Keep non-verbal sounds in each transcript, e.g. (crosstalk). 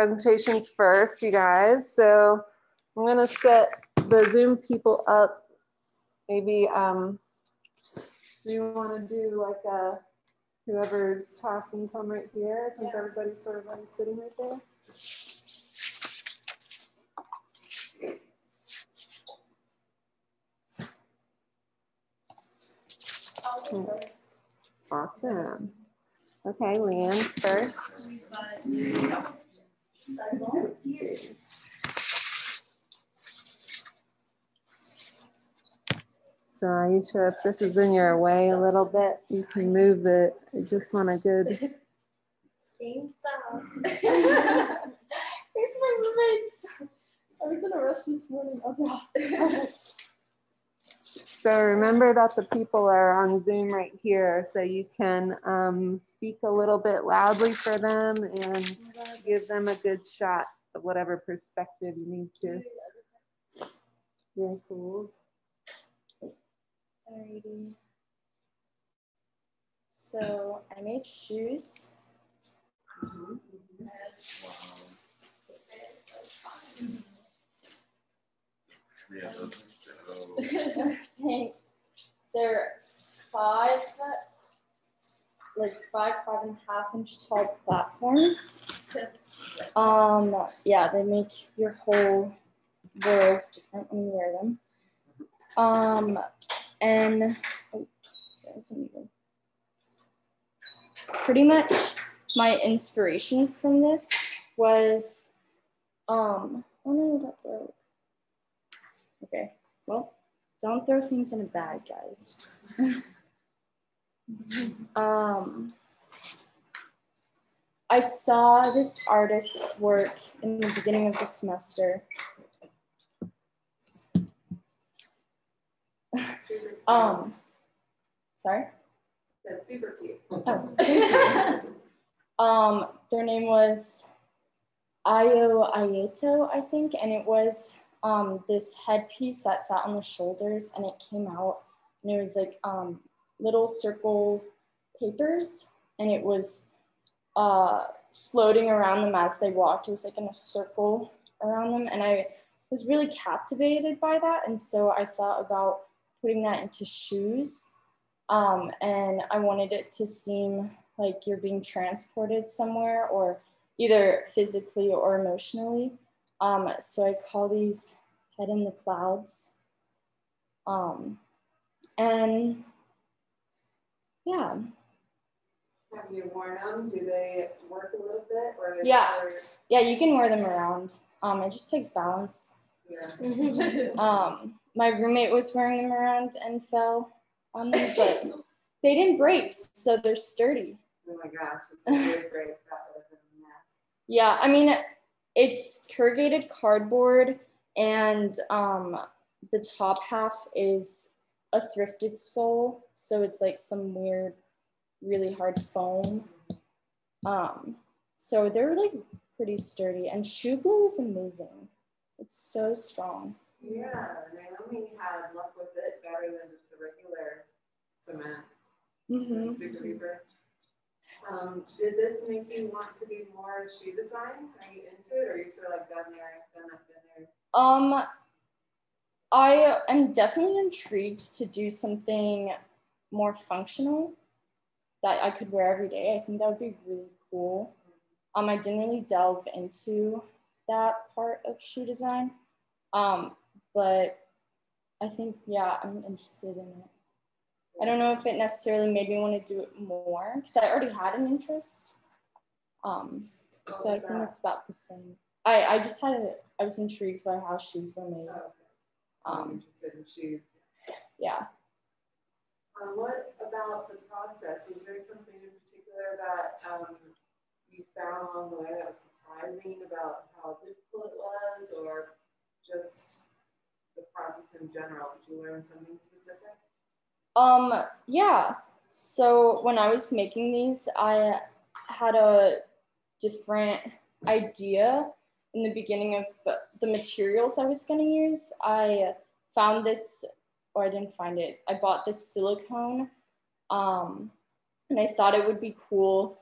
presentations first, you guys. So I'm gonna set the Zoom people up. Maybe, um, you wanna do like a, whoever's talking come right here since everybody's sort of already sitting right there? Awesome. Okay, Leanne's first. So Aisha, if this is in your way a little bit, you can move it. I just want a good, Thanks, um, Thanks, my roommates. I was in a rush this morning. I was off. (laughs) so remember that the people are on Zoom right here, so you can um, speak a little bit loudly for them and give them a good shot of whatever perspective you need to. Very cool. Alrighty. So I made shoes. Yeah, (laughs) Thanks. They're five, like five, five and a half inch tall platforms. Um, yeah, they make your whole worlds different when you wear them. Um, and oh, pretty much my inspiration from this was, um, oh no, that broke. Okay, well, don't throw things in a bag, guys. (laughs) um, I saw this artist's work in the beginning of the semester. (laughs) um, sorry. That's super cute. Oh, (laughs) um, their name was Ayo Ayeto, I think, and it was um, this headpiece that sat on the shoulders, and it came out, and it was like um, little circle papers, and it was uh, floating around them as they walked. It was like in a circle around them, and I was really captivated by that, and so I thought about putting that into shoes. Um, and I wanted it to seem like you're being transported somewhere or either physically or emotionally. Um, so I call these head in the clouds. Um, and yeah, Have you worn them? Do they work a little bit or? Yeah. yeah, you can wear them around. Um, it just takes balance. Yeah. (laughs) Um, my roommate was wearing them around and fell on them, but (laughs) they didn't break, so they're sturdy. Oh my gosh, really great. That would have been a mess. Yeah, I mean, it's corrugated cardboard, and um, the top half is a thrifted sole, so it's like some weird, really hard foam. Um, so they're like pretty sturdy, and shoe glue is amazing. It's so strong. Yeah, Naomi had luck with it better than just the regular cement. hmm Super duper. Um, did this make you want to be more shoe design? Are you into it or are you sort of like done there, done up, there? Um, I am definitely intrigued to do something more functional that I could wear every day. I think that would be really cool. Um, I didn't really delve into that part of shoe design, um, but I think yeah, I'm interested in it. I don't know if it necessarily made me want to do it more because I already had an interest. Um, so I think it's about the same. I, I just had a, I was intrigued by how shoes were made. Um, yeah. Um, what about the process? Is there something in particular that, um, you found along the way that was surprising about how difficult it was or just the process in general? Did you learn something specific? Um, yeah. So when I was making these, I had a different idea in the beginning of the materials I was going to use. I found this, or I didn't find it. I bought this silicone, um, and I thought it would be cool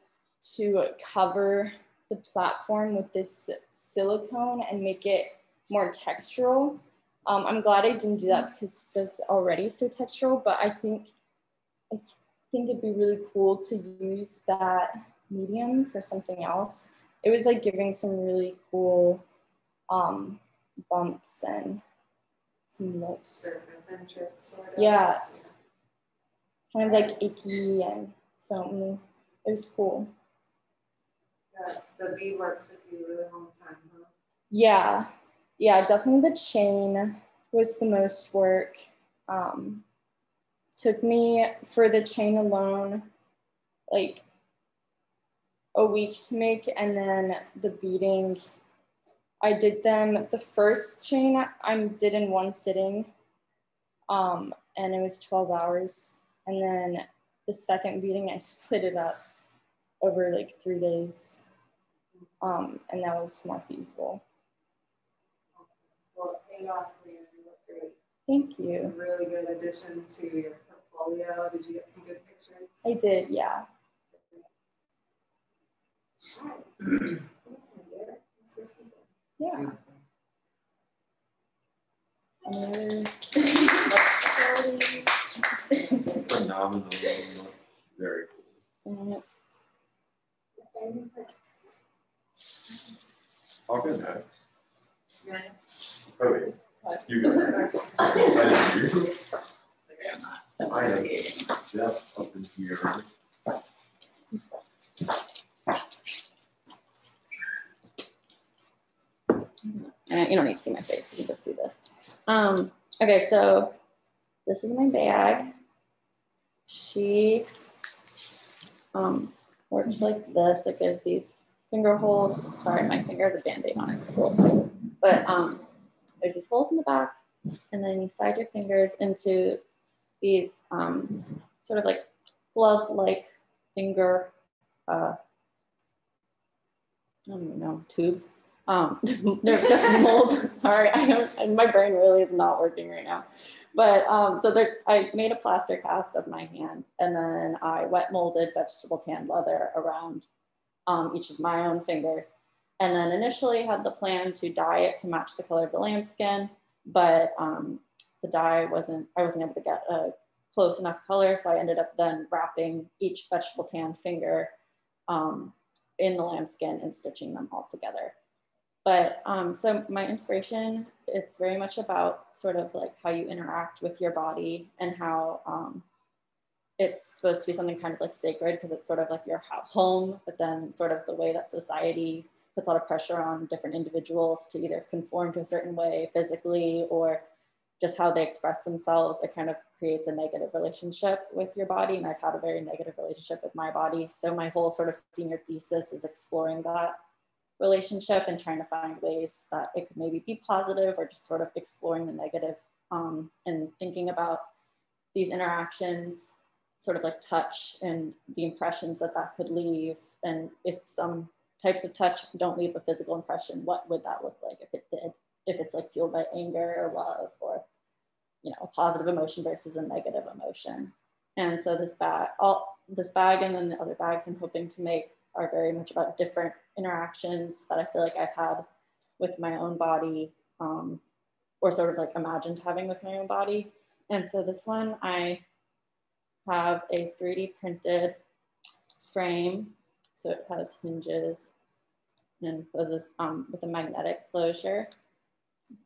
to cover the platform with this silicone and make it more textural. Um, I'm glad I didn't do that because this it's already so textural, but I think I think it'd be really cool to use that medium for something else. It was like giving some really cool um, bumps and some looks. Sort of. Yeah. Kind of like icky and something. It was cool. The, the beadwork took you a really long time, huh? Yeah, yeah, definitely the chain was the most work. Um, took me for the chain alone, like a week to make, and then the beading. I did them the first chain I did in one sitting, um, and it was 12 hours. And then the second beading, I (laughs) split it up over like three days, um, and that was more feasible. Well, it paid off for you. You look great. Thank A you. really good addition to your portfolio. Did you get some good pictures? I did, yeah. Hi. Listen, dear. Let's just keep it. Yeah. Phenomenal. Very cool. and it's Okay. I'll go next. Right. Oh, wait. You go. (laughs) I didn't hear you. I have Jeff up in here. Uh, you don't need to see my face, you can just see this. Um, okay, so this is my bag. She um, works like this. It gives these finger holes. Sorry, my finger has a band-aid on it. It's a little tight. But um, there's these holes in the back, and then you slide your fingers into these um, sort of like glove-like finger, uh, I don't even know, tubes. Um, (laughs) they're just (laughs) mold. Sorry, I don't, my brain really is not working right now. But um, so there, I made a plaster cast of my hand, and then I wet molded vegetable tan leather around um, each of my own fingers. And then initially had the plan to dye it to match the color of the lambskin, but um, the dye wasn't, I wasn't able to get a close enough color. So I ended up then wrapping each vegetable tan finger um, in the lambskin and stitching them all together. But um, so my inspiration, it's very much about sort of like how you interact with your body and how um, it's supposed to be something kind of like sacred because it's sort of like your home, but then sort of the way that society puts a lot of pressure on different individuals to either conform to a certain way physically or just how they express themselves, it kind of creates a negative relationship with your body. And I've had a very negative relationship with my body. So my whole sort of senior thesis is exploring that relationship and trying to find ways that it could maybe be positive or just sort of exploring the negative um, and thinking about these interactions, sort of like touch and the impressions that that could leave. And if some types of touch don't leave a physical impression, what would that look like if it did? If it's like fueled by anger or love or, you know, a positive emotion versus a negative emotion. And so this bag, all this bag and then the other bags I'm hoping to make are very much about different interactions that I feel like I've had with my own body um, or sort of like imagined having with my own body. And so this one, I have a 3D printed frame. So it has hinges and closes um, with a magnetic closure.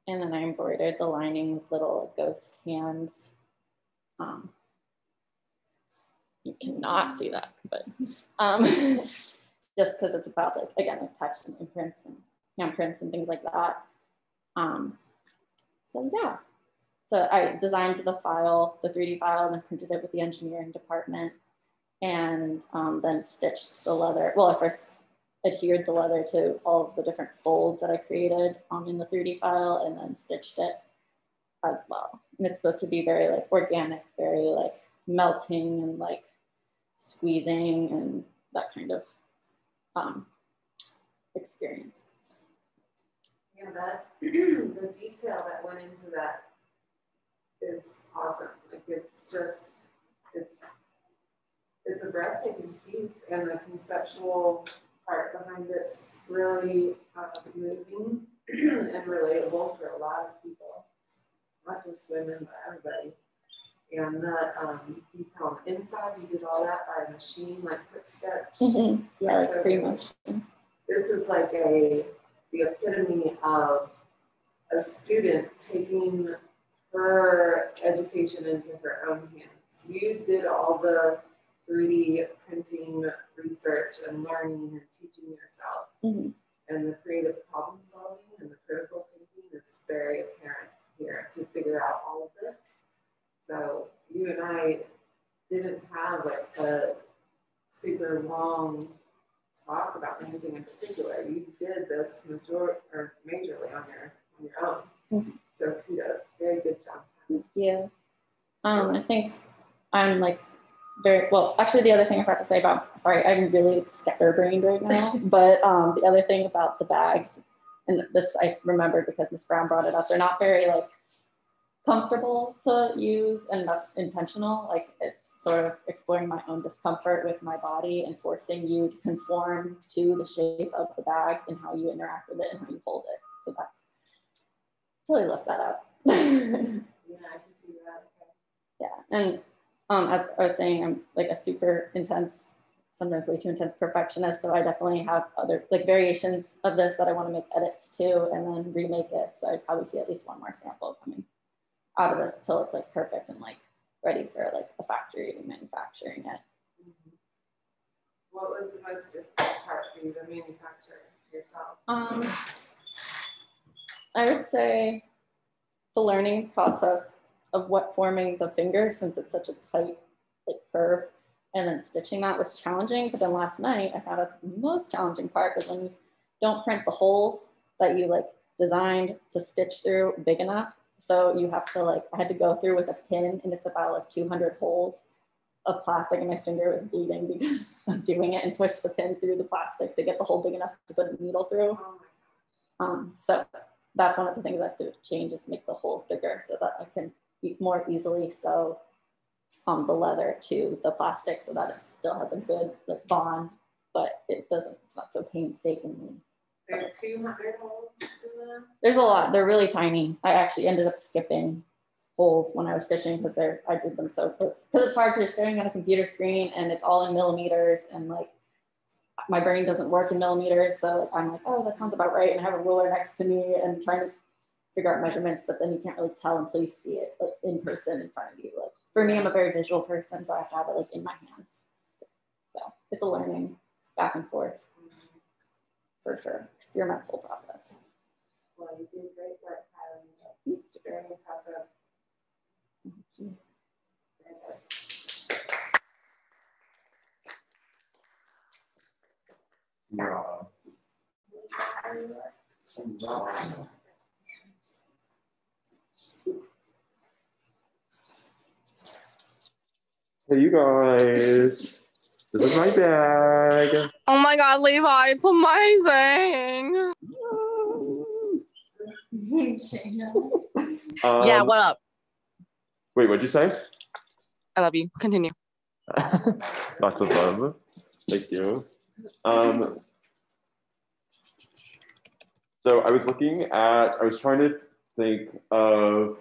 And then I embroidered the lining with little ghost hands. Um, you cannot see that, but um, (laughs) just because it's about like again like touch and imprints and handprints and things like that. Um, so yeah, so I designed the file, the 3D file, and then printed it with the engineering department, and um, then stitched the leather. Well, I first adhered the leather to all of the different folds that I created um, in the 3D file, and then stitched it as well. And it's supposed to be very like organic, very like melting and like squeezing and that kind of um, experience. Yeah, that (clears throat) the detail that went into that is awesome. Like it's just it's it's a breathtaking piece and the conceptual part behind it's really uh, moving (clears throat) and relatable for a lot of people, not just women, but everybody. And that um, you inside you did all that by machine, like quick sketch. Mhm. (laughs) Yeah, like So- free motion. This is like a the epitome of a student taking her education into her own hands. You did all the 3D printing research and learning and teaching yourself. Mhm. And the creative problem solving and the critical thinking is very apparent here to figure out all of this. So you and I didn't have like a super long talk about anything in particular. You did this major or majorly on your on your own. Mhm. So kudos, very good job. Yeah. Um, I think I'm like very well. Actually, the other thing I forgot to say about sorry, I'm really scatterbrained right now. (laughs) but um, the other thing about the bags, and this I remembered because Miss Brown brought it up. They're not very like comfortable to use, and that's intentional. Like it's sort of exploring my own discomfort with my body and forcing you to conform to the shape of the bag and how you interact with it and how you hold it. So that's totally left that up. (laughs) Yeah, I can see that. yeah and um as i was saying i'm like a super intense sometimes way too intense perfectionist so i definitely have other like variations of this that i want to make edits to and then remake it so i'd probably see at least one more sample coming out of this until it's like perfect and like ready for like a factory manufacturing it Mhm. What was the most difficult part for you to manufacture yourself? um i would say the learning process of what forming the finger since it's such a tight like curve and then stitching that was challenging. But then last night i found out the most challenging part was when you don't print the holes that you like designed to stitch through big enough. So you have to like i had to go through with a pin and it's about like 200 holes of plastic and my finger was bleeding because (laughs) of doing it and push the pin through the plastic to get the hole big enough to put a needle through. Oh um, so that's one of the things I have to change is make the holes bigger so that I can more easily sew um, the leather to the plastic so that it still has a good like, bond, but it doesn't, it's not so painstakingly. There are 200 holes in them. There's a lot, they're really tiny. I actually ended up skipping holes when I was stitching because they're, I did them so close. Because it's hard to staring at a computer screen and it's all in millimeters and like my brain doesn't work in millimeters. So I'm like, oh, that sounds about right. And I have a ruler next to me and trying to figure out measurements, but then you can't really tell until you see it like in person in front of you. Like for me, I'm a very visual person, so I have to have it like in my hands. So it's a learning back and forth for sure. Experimental process. Well, you did great work, Kylie. It's very impressive. Very good. Yeah. Hey, you guys. This is my bag. Oh my god, Levi, it's amazing. (laughs) yeah, Um, what up? Wait, what'd you say? I love you. Continue. (laughs) Lots of love. Thank you. Um, so I was looking at, I was trying to think of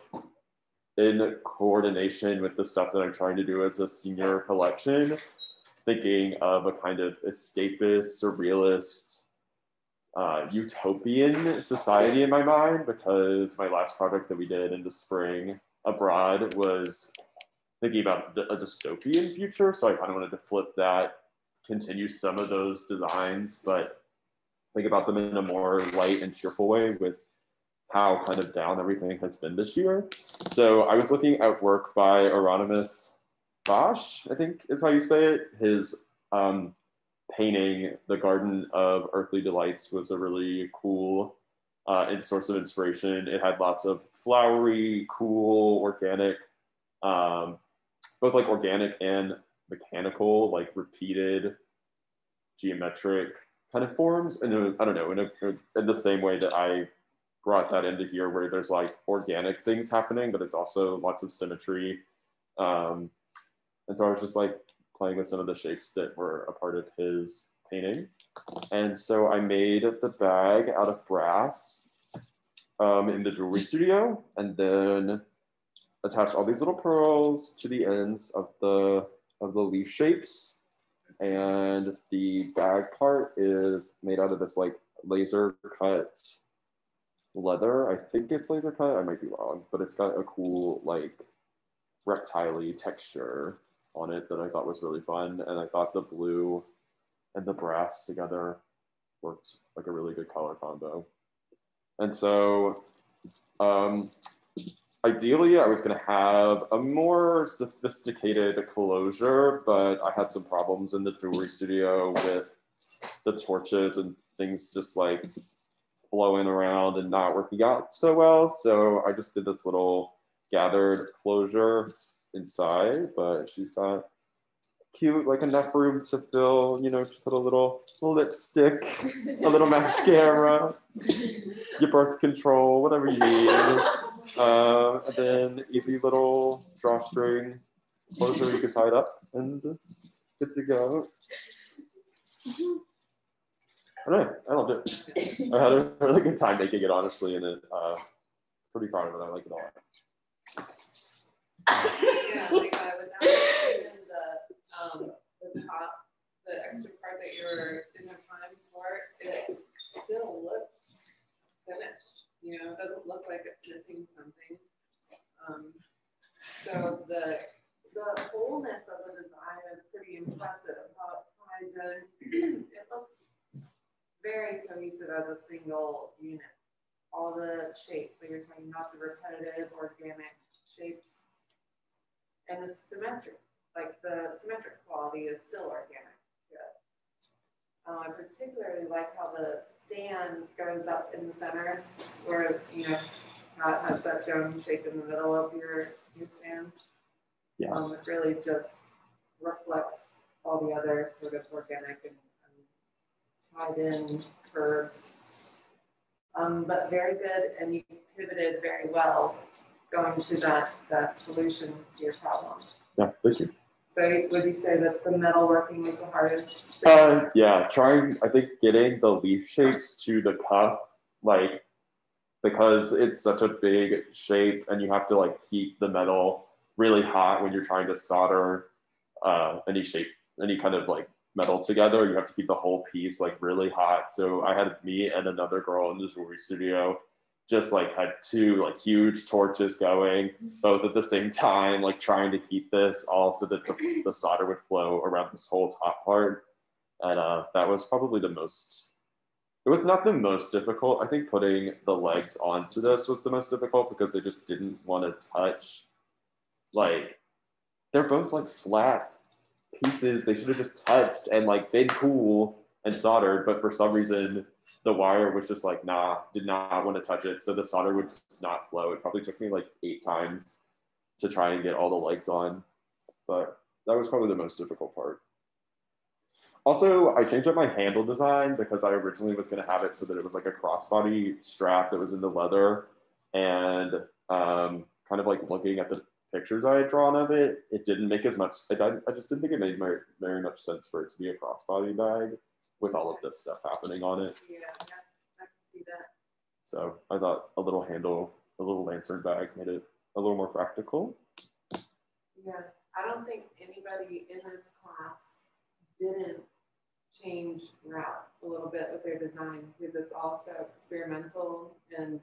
in coordination with the stuff that I'm trying to do as a senior collection, thinking of a kind of escapist, surrealist, uh, utopian society in my mind because my last project that we did in the spring abroad was thinking about a dystopian future. So I kind of wanted to flip that, continue some of those designs, but think about them in a more light and cheerful way with how kind of down everything has been this year. So I was looking at work by Hieronymus Bosch, I think is how you say it. His um, painting, The Garden of Earthly Delights, was a really cool uh, source of inspiration. It had lots of flowery, cool, organic, um, both like organic and mechanical, like repeated geometric kind of forms. And was- I don't know, in, a, in the same way that I brought that into here, where there's like organic things happening, but it's also lots of symmetry. Um, and so I was just like playing with some of the shapes that were a part of his painting. And so I made the bag out of brass um, in the jewelry studio and then attached all these little pearls to the ends of the of the leaf shapes. And the bag part is made out of this like laser cut leather. I think it's laser cut. I might be wrong, but it's got a cool like reptile texture on it that I thought was really fun. And I thought the blue and the brass together worked like a really good color combo. And so um, ideally I was gonna have a more sophisticated closure, but I had some problems in the jewelry studio with the torches and things just like blowing around and not working out so well. So I just did this little gathered closure inside, but she's got cute, like enough room to fill, you know, to put a little lipstick, a little mascara, (laughs) your birth control, whatever you need. Uh, and then easy little drawstring closure you can tie it up and good to go. I don't know, I loved it. I had a really good time making it, honestly, and it, uh, pretty proud of it. I like it a lot. Yeah, like, even the, um, the top, the extra part that you time it still looks finished. You know, it doesn't look like it's missing something. Um, so the, the wholeness of the design is pretty impressive, how it ties in. It looks very cohesive as a single unit. All the shapes, like you're talking about the repetitive organic shapes and the symmetric, like the symmetric quality is still organic to it. Uh, I particularly like how the stand goes up in the center where, you know, how it has that dome shape in the middle of your, your stand. Yeah. Um, it really just reflects all the other sort of organic and tied in curves. Um, but very good, and you pivoted very well going to that, that solution to your problem. Yeah, thank you. So would you say that the metal working was the hardest? Uh, yeah, trying, I think getting the leaf shapes to the cuff, like, because it's such a big shape and you have to like keep the metal really hot when you're trying to solder uh, any shape, any kind of like metal together. You have to keep the whole piece like really hot. So I had me and another girl in the jewelry studio just like had two like huge torches going both at the same time like trying to keep this all so that the, (clears throat) the solder would flow around this whole top part and uh, that was probably the most it was not the most difficult i think putting the legs onto this was the most difficult because they just didn't want to touch like they're both like flat pieces they should have just touched and like been cool and soldered but for some reason the wire was just like, nah, did not want to touch it. So the solder would just not flow. It probably took me like eight times to try and get all the legs on. But that was probably the most difficult part. Also, I changed up my handle design because I originally was going to have it so that it was like a crossbody strap that was in the leather. And um, kind of like looking at the pictures I had drawn of it, it didn't make as much, I, I just didn't think it made very, very much sense for it to be a crossbody bag with all of this stuff happening on it. Yeah, yeah, I can see that. So I thought a little handle, a little lantern bag made it a little more practical. Yeah, I don't think anybody in this class didn't change route a little bit with their design because it's also experimental and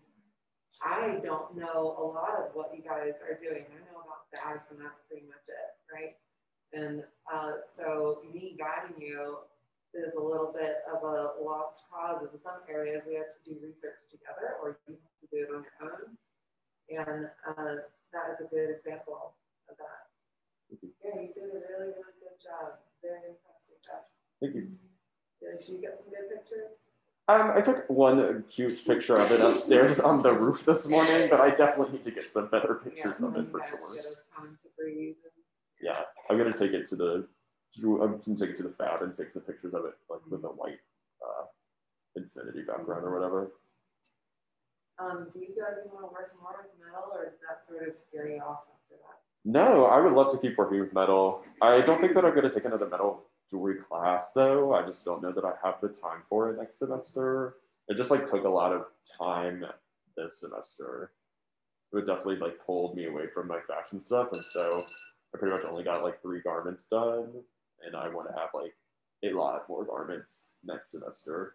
I don't know a lot of what you guys are doing. I know about bags and that's pretty much it, right? And uh, so me guiding you is a little bit of a lost cause. In some areas, we have to do research together, or you have to do it on your own. And uh, that is a good example of that. Yeah, you did a really, really good job. Very impressive. Job. Thank you. Did you get some good pictures? Um, I took one cute picture of it upstairs (laughs) on the roof this morning, but I definitely need to get some better pictures yeah, of it for sure. get a time to breathe and- Yeah, I'm gonna take it to the, to- I'm gonna take it to the fab and take some pictures of it, like with a white uh, infinity background or whatever. Um, do you feel like you want to work more with metal, or did that sort of scary off after that? No, I would love to keep working with metal. I don't think that I'm gonna take another metal jewelry class though. I just don't know that I have the time for it next semester. It just like took a lot of time this semester. It definitely like pulled me away from my fashion stuff. And so I pretty much only got like three garments done. And I want to have like a lot more garments next semester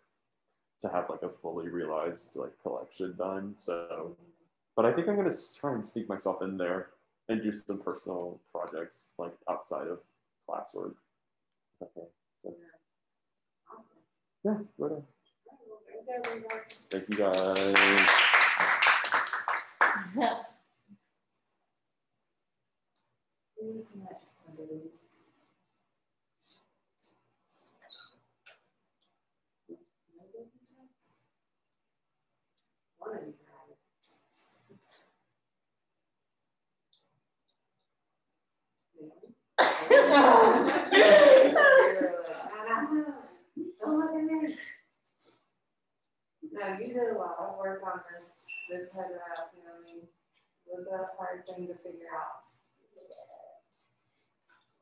to have like a fully realized like collection done. So, but I think I'm gonna try and sneak myself in there and do some personal projects like outside of classwork. Okay. So, yeah, whatever. Thank you guys. (laughs) No, you did a lot of work on this, this head wrap, you know what I mean? It was a hard thing to figure out.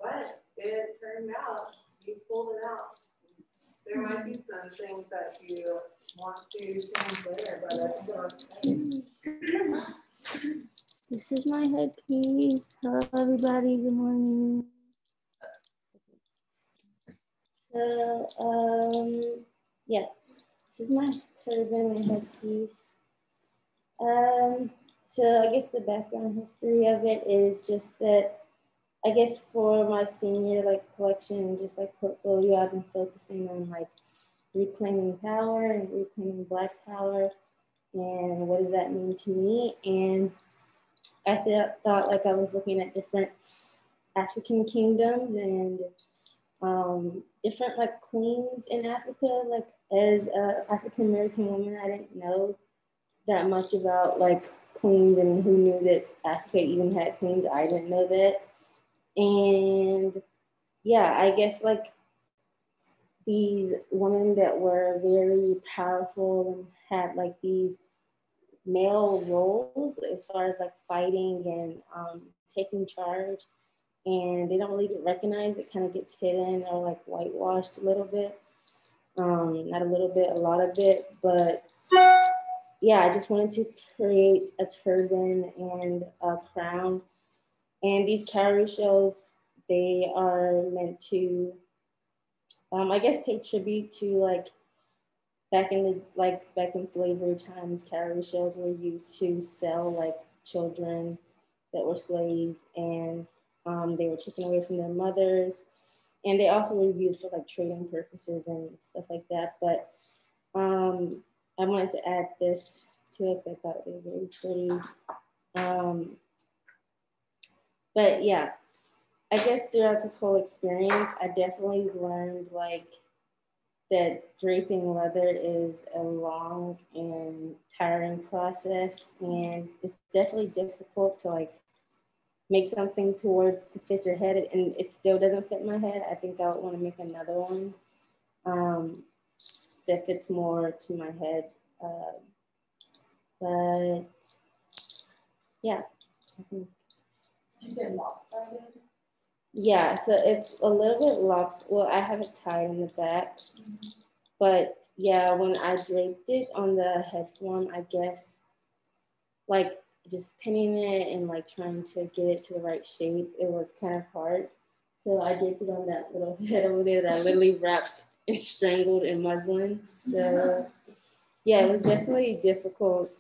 But it turned out, you pulled it out. There might be some things that you want to change later, but I think it'll stay. This is my headpiece. Hello, everybody. Good morning. So, um, yeah, this is my turban and headpiece. Um, so I guess the background history of it is just that I guess for my senior like collection just like portfolio, I've been focusing on like reclaiming power and reclaiming Black power and what does that mean to me. And I th- thought like I was looking at different African kingdoms and um, different like queens in Africa. Like as a African American woman, I didn't know that much about like queens and who knew that Africa even had queens. I didn't know that. And yeah, I guess like these women that were very powerful and had like these male roles as far as like fighting and um, taking charge and they don't really get recognized. It kind of gets hidden or like whitewashed a little bit. Um, not a little bit a lot of it but yeah i just wanted to create a turban and a crown. And these cowrie shells they are meant to um, i guess pay tribute to like back in the like back in slavery times, cowrie shells were used to sell like children that were slaves, and um, they were taken away from their mothers, and they also were used for like trading purposes and stuff like that. But um, I wanted to add this to it. Because I thought it was very pretty. Um, but yeah, I guess throughout this whole experience, I definitely learned like that draping leather is a long and tiring process and it's definitely difficult to like make something towards to fit your head and it still doesn't fit my head. I think i would want to make another one um, that fits more to my head uh, but yeah Is it lopsided? yeah so it's a little bit lops well i have it tied in the back but yeah, when I draped it on the head form, I guess like just pinning it and like trying to get it to the right shape, it was kind of hard. So I draped it on that little (laughs) head over there that I literally wrapped and strangled in muslin. So yeah, it was definitely difficult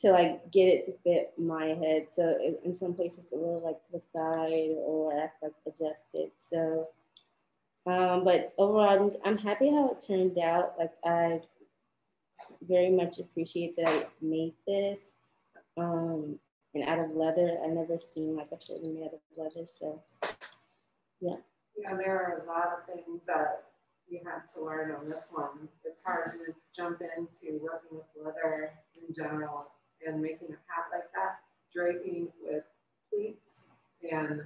to like get it to fit my head. So it, in some places a little like to the side or I have to like adjust it. So um, but overall, I'm, I'm happy how it turned out. Like I very much appreciate that I made this. Um, and out of leather, I've never seen like a shirt made out of leather. So yeah. Yeah, there are a lot of things that you have to learn on this one. It's hard to just jump into working with leather in general and making a hat like that, draping with pleats and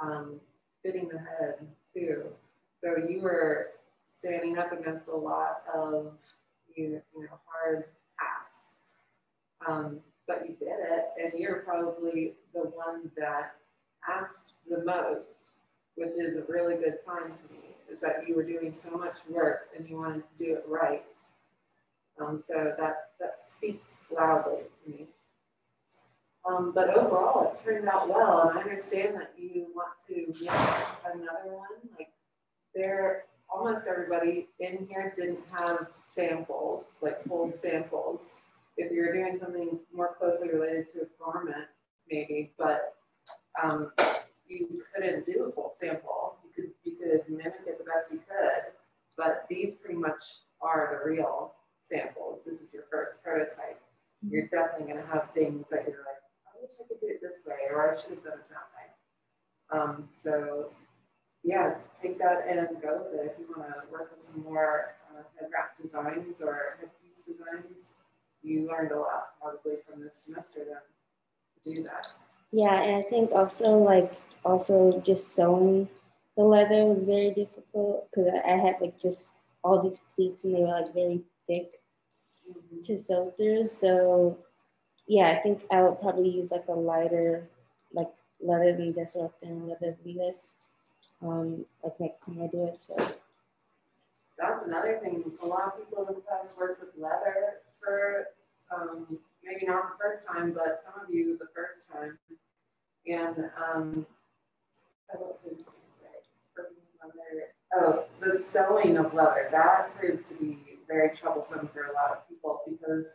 um, fitting the head too. So you were standing up against a lot of you, know hard tasks, um, but you did it, and you're probably the one that asked the most, which is a really good sign to me. is that you were doing so much work and you wanted to do it right. Um, so that, that speaks loudly to me. Um, but overall, it turned out well, and I understand that you want to make another one. Like, there, almost everybody in here didn't have samples, like full samples. If you're doing something more closely related to a garment, maybe, but um, you couldn't do a full sample. You could you could mimic it the best you could, but these pretty much are the real samples. This is your first prototype. Mm-hmm. You're definitely going to have things that you're like, I wish I could do it this way, or I should have done it that way. Um, so yeah, take that and go with it. If you want to work with some more uh, head wrap designs or headpiece designs, you learned a lot probably from this semester then to do that. Yeah, and I think also like also just sewing the leather was very difficult because I, I had like just all these pleats and they were like very thick mm-hmm. to sew through. So yeah, I think I would probably use like a lighter like leather than this or thin leather than this. Um, like next time I do it. So that's another thing. A lot of people in the class work with leather for um, maybe not the first time, but some of you the first time. And um, what was I say? Oh, the sewing of leather, that proved to be very troublesome for a lot of people because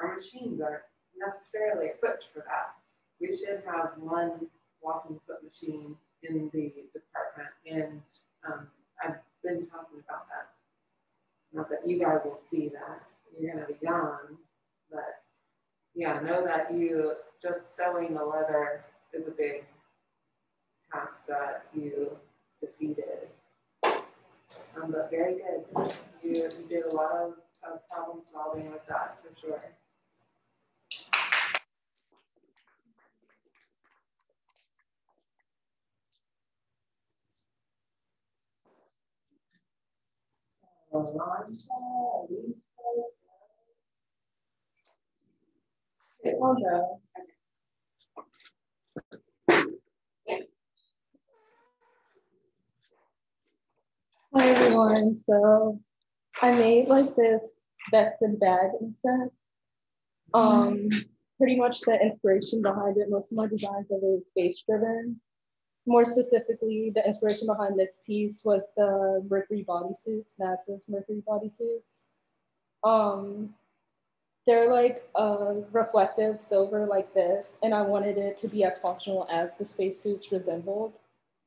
our machines aren't necessarily equipped for that. We should have one walking foot machine in the department, and um, I've been talking about that. Not that you guys will see that, you're going to be gone, but yeah, know that you just sewing the leather is a big task that you defeated. Um, but very good. You, you did a lot of, of problem solving with that for sure. Okay, Everyone. So I made like this vested bag instead. Um, pretty much the inspiration behind it, most of my designs are very face driven. More specifically, the inspiration behind this piece was the Mercury bodysuits, NASA's Mercury bodysuits. Um, they're like a reflective silver like this, and I wanted it to be as functional as the spacesuits resembled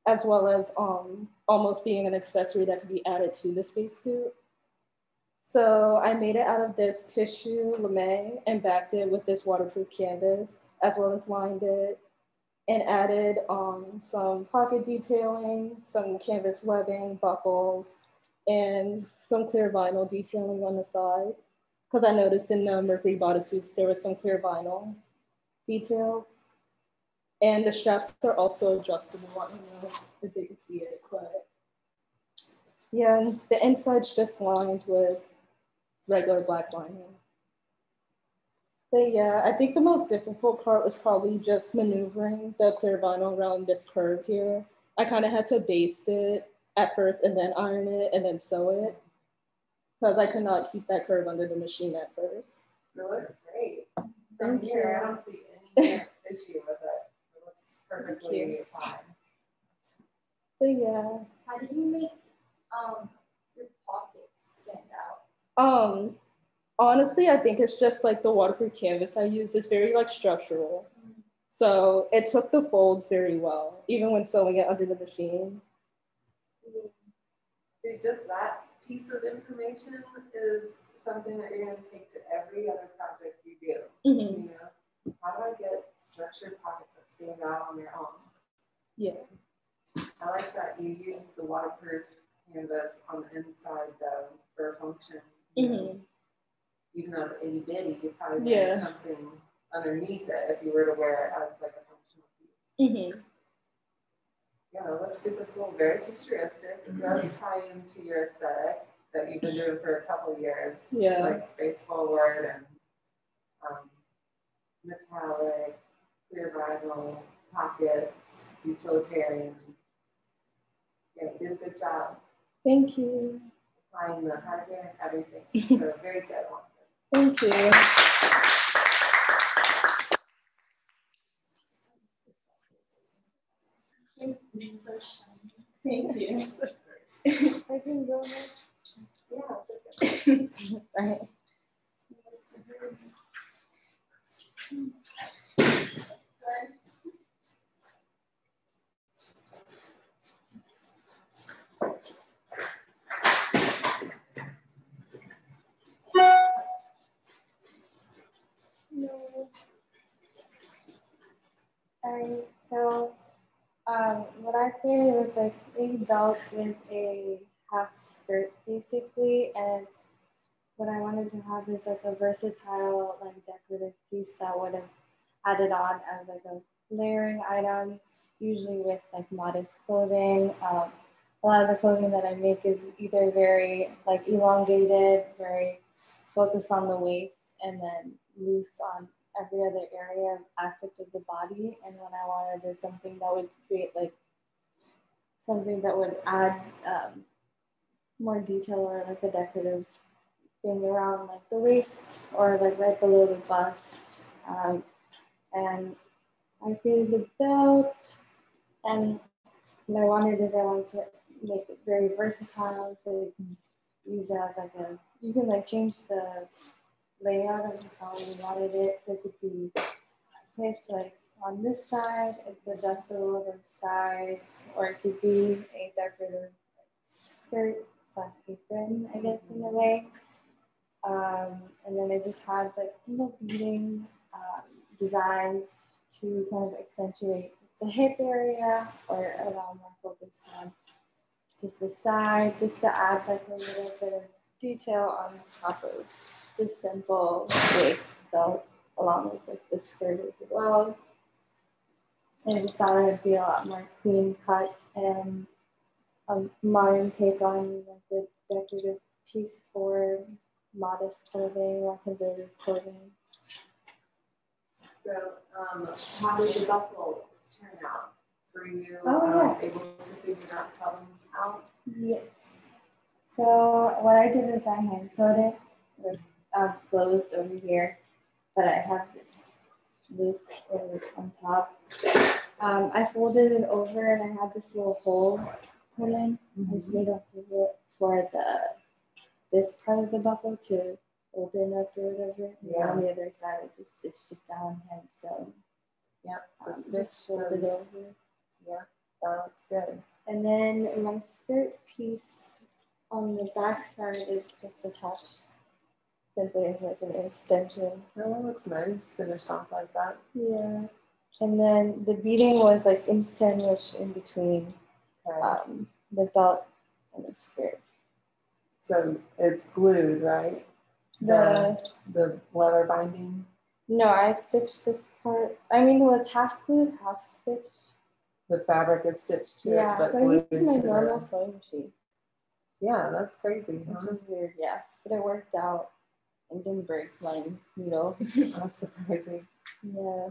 as well as um, almost being an accessory that could be added to the spacesuit. So I made it out of this tissue lame and backed it with this waterproof canvas, as well as lined it and added um, some pocket detailing, some canvas webbing, buckles, and some clear vinyl detailing on the side. Because I noticed in the Mercury bodysuits, there was some clear vinyl details. And the straps are also adjustable. I don't know if they can see it, but yeah, and the inside's just lined with regular black lining. But yeah, I think the most difficult part was probably just maneuvering the clear vinyl around this curve here. I kind of had to baste it at first and then iron it and then sew it because I could not keep that curve under the machine at first. It looks great. From Thank here, you. I don't see any (laughs) issue with it perfectly fine. But yeah. How did you make um, your pockets stand out? Um, honestly, I think it's just like the waterproof canvas I used is very like structural. Mm-hmm. So it took the folds very well, even when sewing it under the machine. See, just that piece of information is something that you're going to take to every other project you do. Mm-hmm. You know, how do I get structured pockets on their own. Yeah. I like that you use the waterproof canvas on the inside though for function. Mm-hmm. Even though it's itty bitty, you probably yeah. something underneath it if you were to wear it as like a functional piece. Mm-hmm. Yeah, it looks super cool, very futuristic. It does tie into your aesthetic that you've been doing for a couple years. Yeah. Like space forward and um, metallic clear vinyl, pockets, utilitarian. Yeah, you did a good job. Thank you. Applying the headband, everything. (laughs) So very good. Thank you. Thank you. I can go now. (laughs) Right. Alright, so um, what I created was like a belt with a half skirt basically, and what I wanted to have is like a versatile, like decorative piece that would have added on as like a layering item, usually with like modest clothing. Um, a lot of the clothing that I make is either very like elongated, very focused on the waist, and then loose on every other area aspect of the body. And what I wanted is something that would create like something that would add um, more detail or like a decorative thing around like the waist or like right below the bust. Um, and I created the belt and what I wanted is I wanted to make it very versatile so you can use it as like a, you can like change the layout of how you wanted it. So it could be placed like on this side, it's adjustable to size, or it could be a decorative skirt slash apron, I guess, in a way. Um, and then I just had like little beading um, designs to kind of accentuate the hip area or allow more focus on just the side, just to add like a little bit of detail on top of the simple waist belt along with like the skirt as well. And I just thought it would be a lot more clean cut and a modern take on like the decorative piece for modest clothing or conservative clothing. So, um, how did the buckle turn out? Were you Oh, um, able to figure how them out? Yes. So what I did is I hand sewed it with um, closed over here, but I have this loop over on top. Um, I folded it over and I had this little hole put in. I just made a hole for the this part of the buckle to open up or whatever. And on the other side, I just stitched it down hand sewn. Yep. the Um, just folded over. Yeah, that looks good. And then my skirt piece on the back side is just attached simply as like an extension. Oh, that looks nice, finished off like that. Yeah. And then the beading was like in sandwiched in between Okay. um, the belt and the skirt. So it's glued, right? The The leather binding, no, I stitched this part. I mean, well, it's half glued, half stitched. the fabric is stitched to yeah, it, but so I glued used my to normal the. sewing machine, Yeah, that's crazy, which huh? is weird. Yeah, but it worked out and didn't break my needle. (laughs) That's surprising. yeah.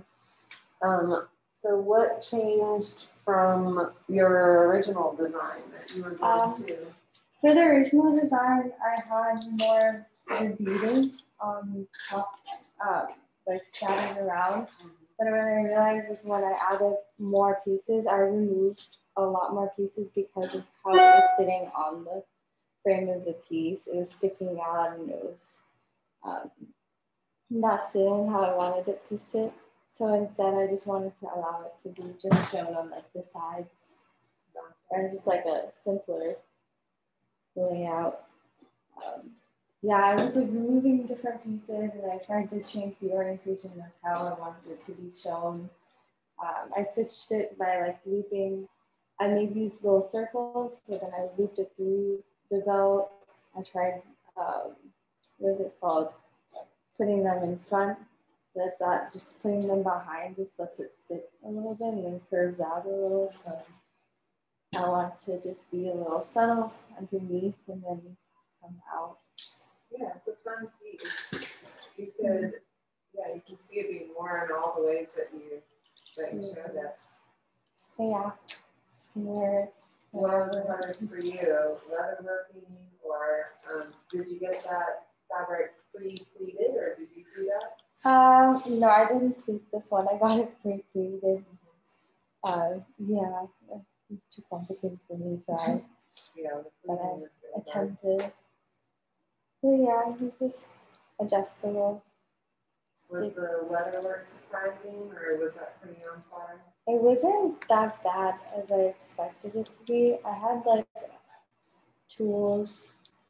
Um, so what changed from your original design that you were going Um, to? For the original design, I had more the beading on top, uh, like scattered around. But when I realized is when I added more pieces, I removed a lot more pieces because of how it was sitting on the frame of the piece. It was sticking out and it was um, not sitting how I wanted it to sit. So instead, I just wanted to allow it to be just shown on like the sides, or just like a simpler layout. Um, yeah, I was like removing different pieces and I tried to change the orientation of how I wanted it to be shown. Um, I switched it by like looping. I made these little circles, so then I looped it through the. I tried, um, what is it called? Putting them in front. That that just putting them behind just lets it sit a little bit and then curves out a little. So I want to just be a little subtle underneath and then come out. Yeah, it's a fun piece. You could, yeah, you can see it being worn all the ways that you, that you showed us. Yeah, wear What was the hardest for you? Leather working or um, did you get that fabric pre-pleated or did you do that? Um, no, I didn't pleat this one. I got it pre-pleated. Uh, yeah, it's too complicated for me to try. (laughs) Yeah, But I pleating is really hard. attempted. So yeah, it's just adjustable. Was the leather work surprising or was that pretty on par? It wasn't that bad as I expected it to be. I had like tools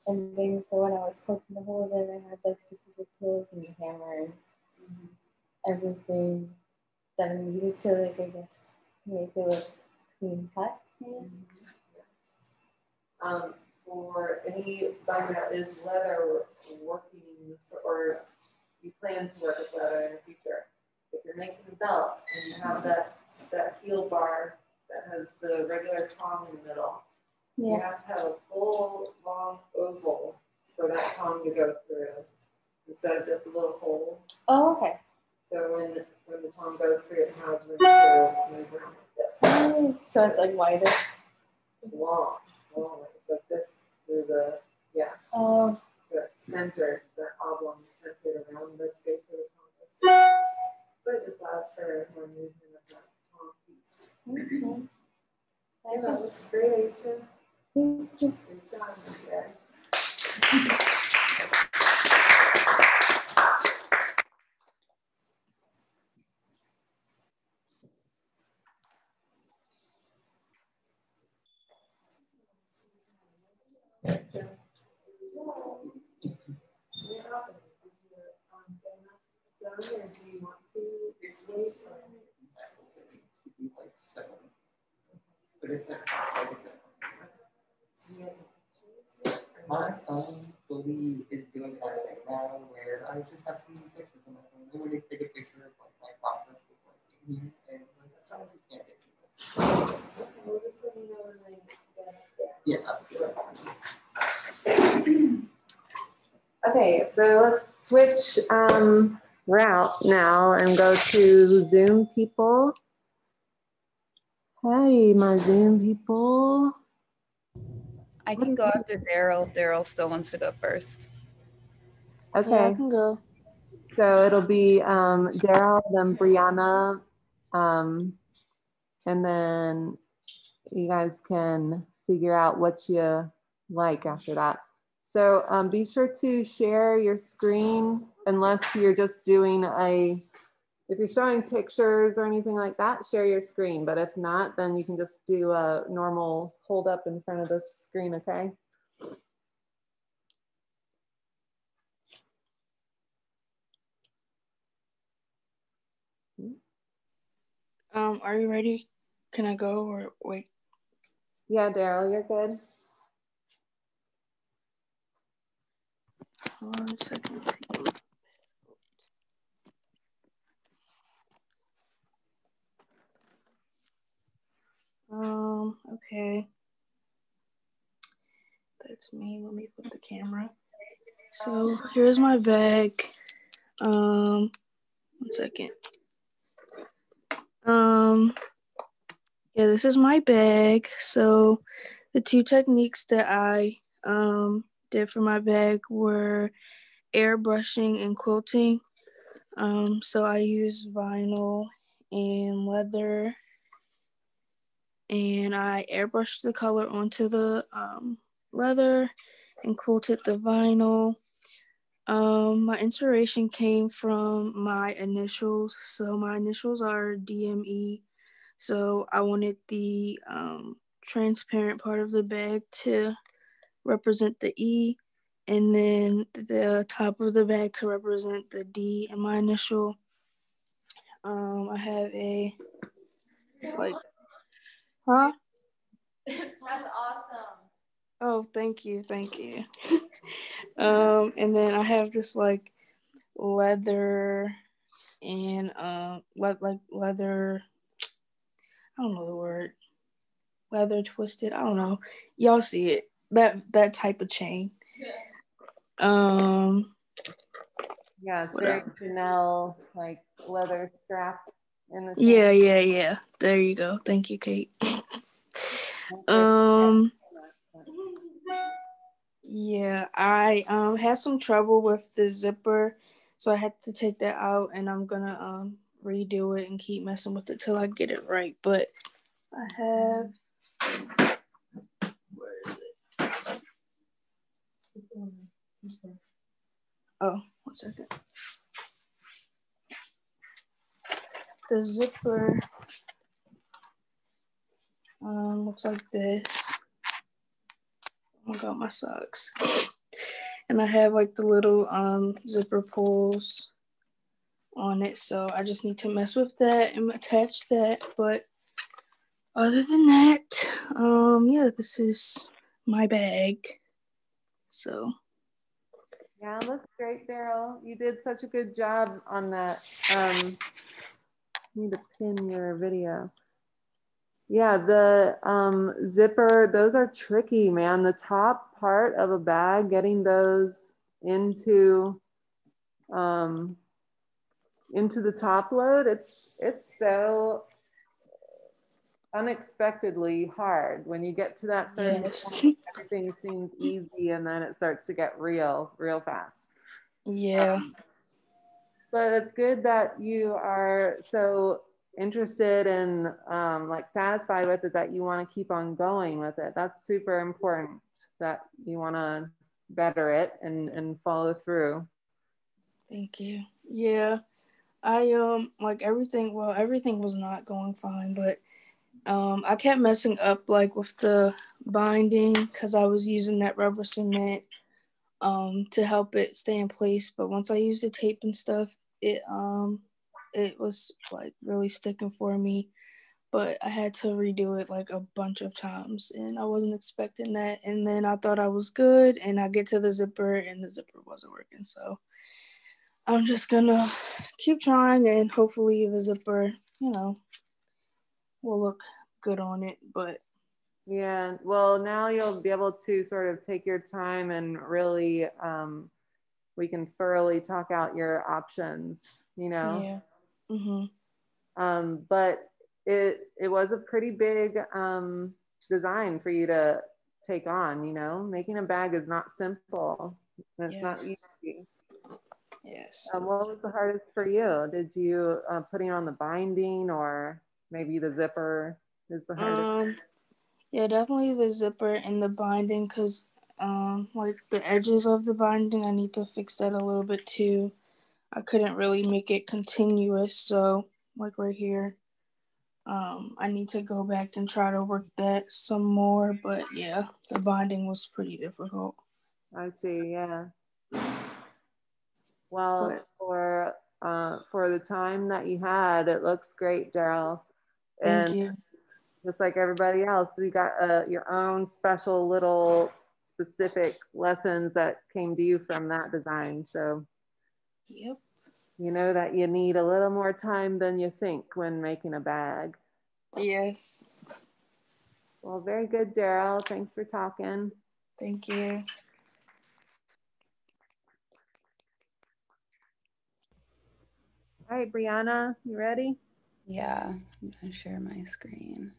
and things, so when I was poking the holes in, I had like specific tools and the hammer and everything that I needed to like I guess make it look clean cut. Yeah. Um, for anybody that is leather working or you plan to work with leather in the future, if you're making a belt and you have that, that heel bar that has the regular tong in the middle, you Yeah. have to have a full, long oval for that tong to go through instead of just a little hole. Oh, okay. So when, when the tong goes through, it has room to move around like this. Oh, So it's like wider. Long, long, it's like this through the, yeah. Oh, the center, the oblong centered around the space of the compass. But it just allows for more movement of that top okay. Yeah, that looks great, Aisha. You. Good job, my dear. What happened? Did you, um, get enough done, or do you want to wait or? like seven. But it's a, it's like it's a, do you have any my not? phone fully is doing that thing now where I just have to use pictures on my phone. I to take a picture of like my process like and like sometimes you can't get I there. Yeah, absolutely. Okay, so let's switch um, route now and go to Zoom people. Hey, my Zoom people. I can go after Daryl. Daryl still wants to go first. Okay, can go. so it'll be um, Daryl, then Brianna, um, and then you guys can figure out what you like after that. So um, be sure to share your screen unless you're just doing a, if you're showing pictures or anything like that, share your screen. But if not, then you can just do a normal hold up in front of the screen, okay? Um, are you ready? Can I go or wait? Yeah, Daryl, you're good. One second. Um, okay. That's me. Let me flip the camera. So here's my bag. Um, one second. Um, yeah, this is my bag. So the two techniques that I um did for my bag were airbrushing and quilting. Um, so I use vinyl and leather, and I airbrushed the color onto the um, leather and quilted the vinyl. Um, my inspiration came from my initials. So my initials are DME. So I wanted the um, transparent part of the bag to represent the E, and then the top of the bag to represent the D in my initial. Um, I have a like, huh? That's awesome. Oh, thank you, thank you. (laughs) um, and then I have this like leather and um, le- like leather. I don't know the word. Leather twisted. I don't know. Y'all see it. That that type of chain. Um. Yeah, it's What very else? Chanel, like leather strap in the. Yeah, yeah, yeah. There you go. Thank you, Kate. (laughs) Um, yeah, I um had some trouble with the zipper, so I had to take that out, and I'm gonna um redo it and keep messing with it till I get it right. But I have. Where is it? Oh, one second. The zipper um, looks like this. I got my socks. And I have like the little um, zipper pulls on it. So I just need to mess with that and attach that. But other than that, um, yeah, this is my bag. So Yeah, looks great, Daryl. You did such a good job on that. Um, need to pin your video. Yeah, the um, zipper, those are tricky, man. The top part of a bag, getting those into um, into the top load, it's it's so unexpectedly hard. When you get to that certain Yes. point, everything seems easy, and then it starts to get real, real fast. yeah. But it's good that you are so interested and um, like satisfied with it that you want to keep on going with it. That's super important that you want to better it and, and follow through. Thank you. Yeah. I um like everything well everything was not going fine, but um I kept messing up like with the binding cuz I was using that rubber cement um to help it stay in place, but once I used the tape and stuff, it um it was like really sticking for me. But I had to redo it like a bunch of times and I wasn't expecting that and then I thought I was good and I get to the zipper and the zipper wasn't working. So I'm just gonna keep trying and hopefully the zipper, you know, will look good on it. But Yeah. Well, now you'll be able to sort of take your time and really, um, we can thoroughly talk out your options, you know? yeah. Hmm um, but it it was a pretty big um, design for you to take on. You know, making a bag is not simple. It's not easy. Yes. Um, what was the hardest for you? Did you uh, putting on the binding or maybe the zipper is the hardest? Um yeah, definitely the zipper and the binding because um like the edges of the binding I need to fix that a little bit too. I couldn't really make it continuous, so like right here. Um, I need to go back and try to work that some more, but yeah, the binding was pretty difficult. I see. Yeah. Well, But- for uh, for the time that you had, it looks great, Daryl. Thank you. just like everybody else, you got uh, your own special little specific lessons that came to you from that design. So Yep. you know that you need a little more time than you think when making a bag. Yes. Well, very good, Daryl. Thanks for talking. Thank you. All right, Brianna, you ready? Yeah, I'm gonna share my screen.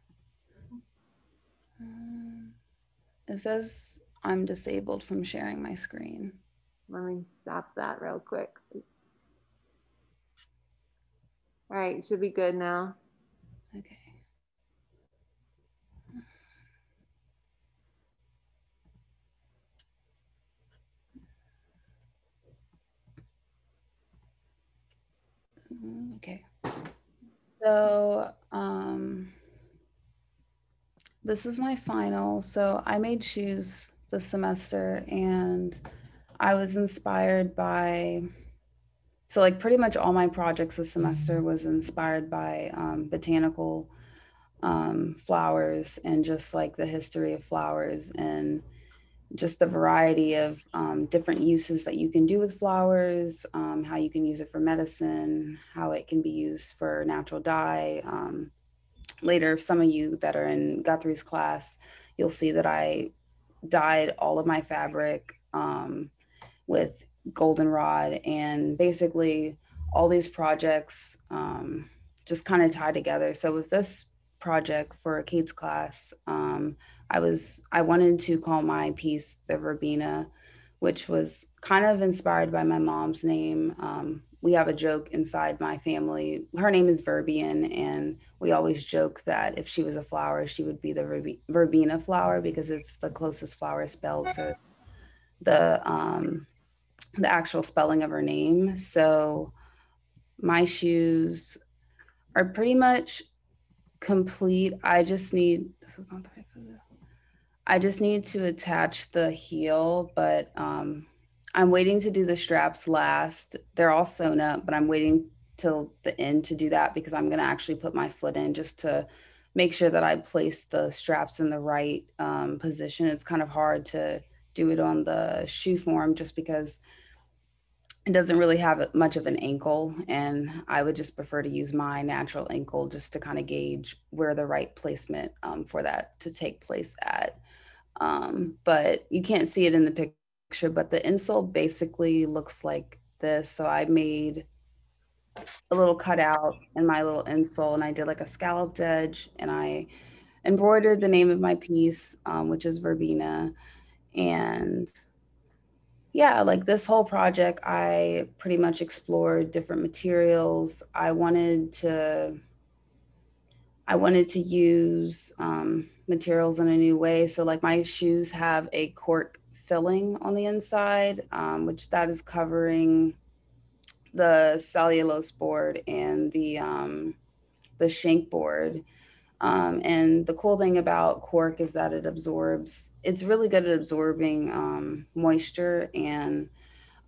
Um, it says I'm disabled from sharing my screen. Let me stop that real quick. All right, should be good now. Okay. Mm, Okay. So, um, this is my final. So I made shoes this semester and I was inspired by, so like pretty much all my projects this semester was inspired by um, botanical um, flowers and just like the history of flowers and just the variety of um, different uses that you can do with flowers, um, how you can use it for medicine, how it can be used for natural dye. Um, later, some of you that are in Guthrie's class, you'll see that I dyed all of my fabric um, with goldenrod and basically all these projects um, just kind of tie together. So with this project for Kate's class. Um, I was I wanted to call my piece the verbena, which was kind of inspired by my mom's name. Um, we have a joke inside my family. Her name is Verbian, and we always joke that if she was a flower, she would be the verbe- verbena flower because it's the closest flower spelled to the um, the actual spelling of her name. So my shoes are pretty much complete. I just need I just need to attach the heel, but um, I'm waiting to do the straps last. They're all sewn up, but I'm waiting till the end to do that because I'm going to actually put my foot in just to make sure that I place the straps in the right um, position. It's kind of hard to do it on the shoe form just because it doesn't really have much of an ankle and i would just prefer to use my natural ankle just to kind of gauge where the right placement um, for that to take place at. Um, but you can't see it in the picture but the insole basically looks like this. So i made a little cutout in my little insole and i did like a scalloped edge and i embroidered the name of my piece um, which is verbena and yeah, like this whole project, I pretty much explored different materials. I wanted to, I wanted to use um, materials in a new way. So like my shoes have a cork filling on the inside, um, which that is covering the cellulose board and the um, the shank board. Um, and the cool thing about cork is that it absorbs, it's really good at absorbing um, moisture. And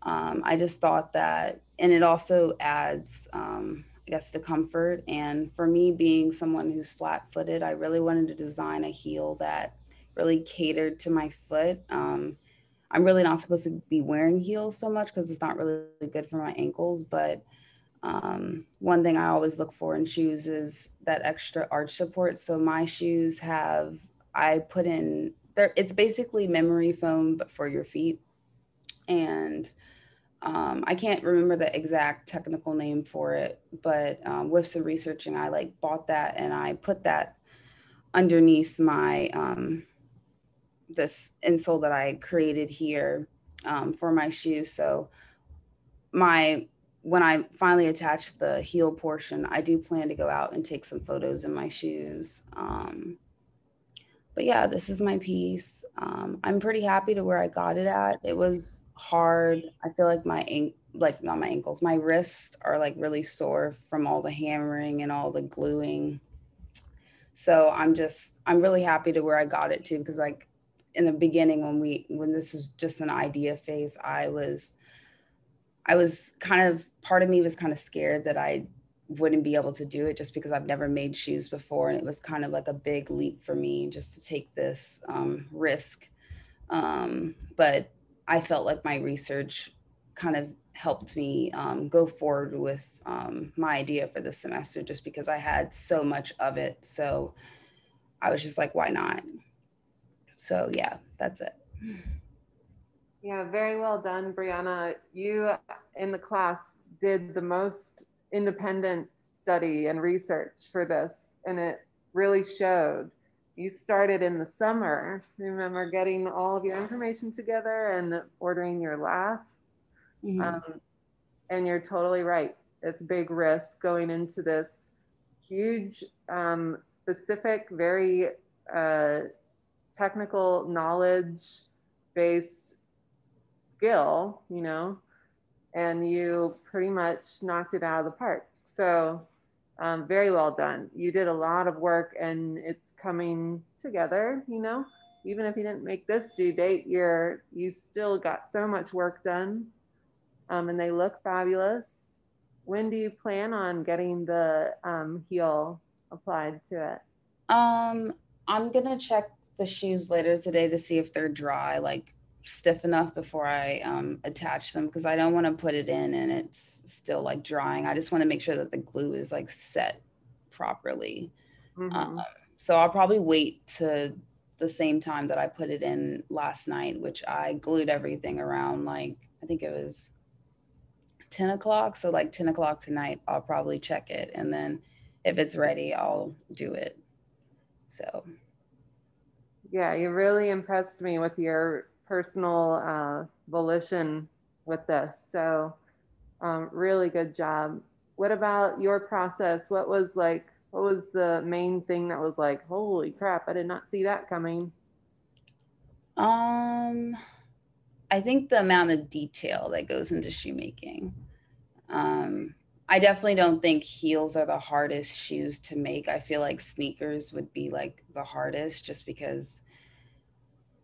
um, I just thought that, and it also adds, um, I guess, to comfort. And for me, being someone who's flat footed, I really wanted to design a heel that really catered to my foot. Um, I'm really not supposed to be wearing heels so much because it's not really good for my ankles, but um, one thing I always look for in shoes is that extra arch support. So my shoes have, I put in, it's basically memory foam, but for your feet. And um, I can't remember the exact technical name for it, but um, with some researching, I like bought that and I put that underneath my, um, this insole that I created here um, for my shoe. So my when I finally attach the heel portion, I do plan to go out and take some photos in my shoes. Um, but yeah, this is my piece. Um, I'm pretty happy to where I got it at. It was hard. I feel like my like not my ankles, my wrists are like really sore from all the hammering and all the gluing. So I'm just I'm really happy to where I got it to because like in the beginning when we when this is just an idea phase, I was I was kind of part of me was kind of scared that I wouldn't be able to do it just because I've never made shoes before. And it was kind of like a big leap for me just to take this um, risk. Um, but I felt like my research kind of helped me um, go forward with um, my idea for the semester just because I had so much of it. So I was just like, why not? So yeah, that's it. Yeah, very well done, Brianna. You in the class did the most independent study and research for this, and it really showed. You started in the summer. Remember getting all of your information together and ordering your lasts. Mm-hmm. Um, and you're totally right. It's a big risk going into this huge, um, specific, very uh, technical knowledge based skill, you know, and you pretty much knocked it out of the park. So um, very well done. You did a lot of work and it's coming together, you know, even if you didn't make this due date, you're, you still got so much work done um, and they look fabulous. When do you plan on getting the um, heel applied to it? Um, I'm gonna check the shoes later today to see if they're dry. Like stiff enough before I um, attach them because I don't want to put it in and it's still like drying. I just want to make sure that the glue is like set properly. Mm-hmm. Um, so I'll probably wait to the same time that I put it in last night, which I glued everything around like I think it was 10 o'clock. So like 10 o'clock tonight, I'll probably check it. And then if it's ready, I'll do it. So Yeah, you really impressed me with your personal uh, volition with this. So, um, really good job. What about your process? What was like, what was the main thing that was like, holy crap, I did not see that coming? Um, I think the amount of detail that goes into shoemaking. Um, I definitely don't think heels are the hardest shoes to make. I feel like sneakers would be like the hardest just because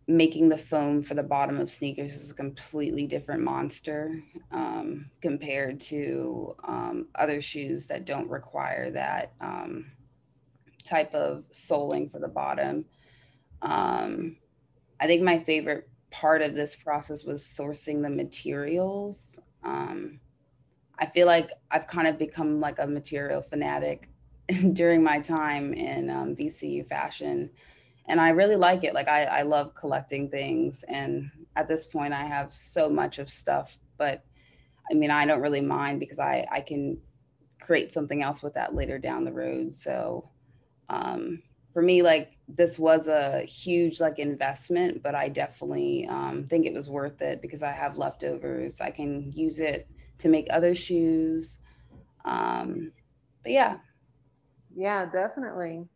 making the foam for the bottom of sneakers is a completely different monster um, compared to um, other shoes that don't require that um, type of soling for the bottom. Um, I think my favorite part of this process was sourcing the materials. Um, I feel like I've kind of become like a material fanatic (laughs) during my time in um, VCU fashion. And I really like it. Like I, I love collecting things. And at this point I have so much of stuff, but I mean, I don't really mind because I, I can create something else with that later down the road. So um, for me, like this was a huge like investment, but I definitely um, think it was worth it because I have leftovers. I can use it to make other shoes. Um, but yeah. Yeah, definitely.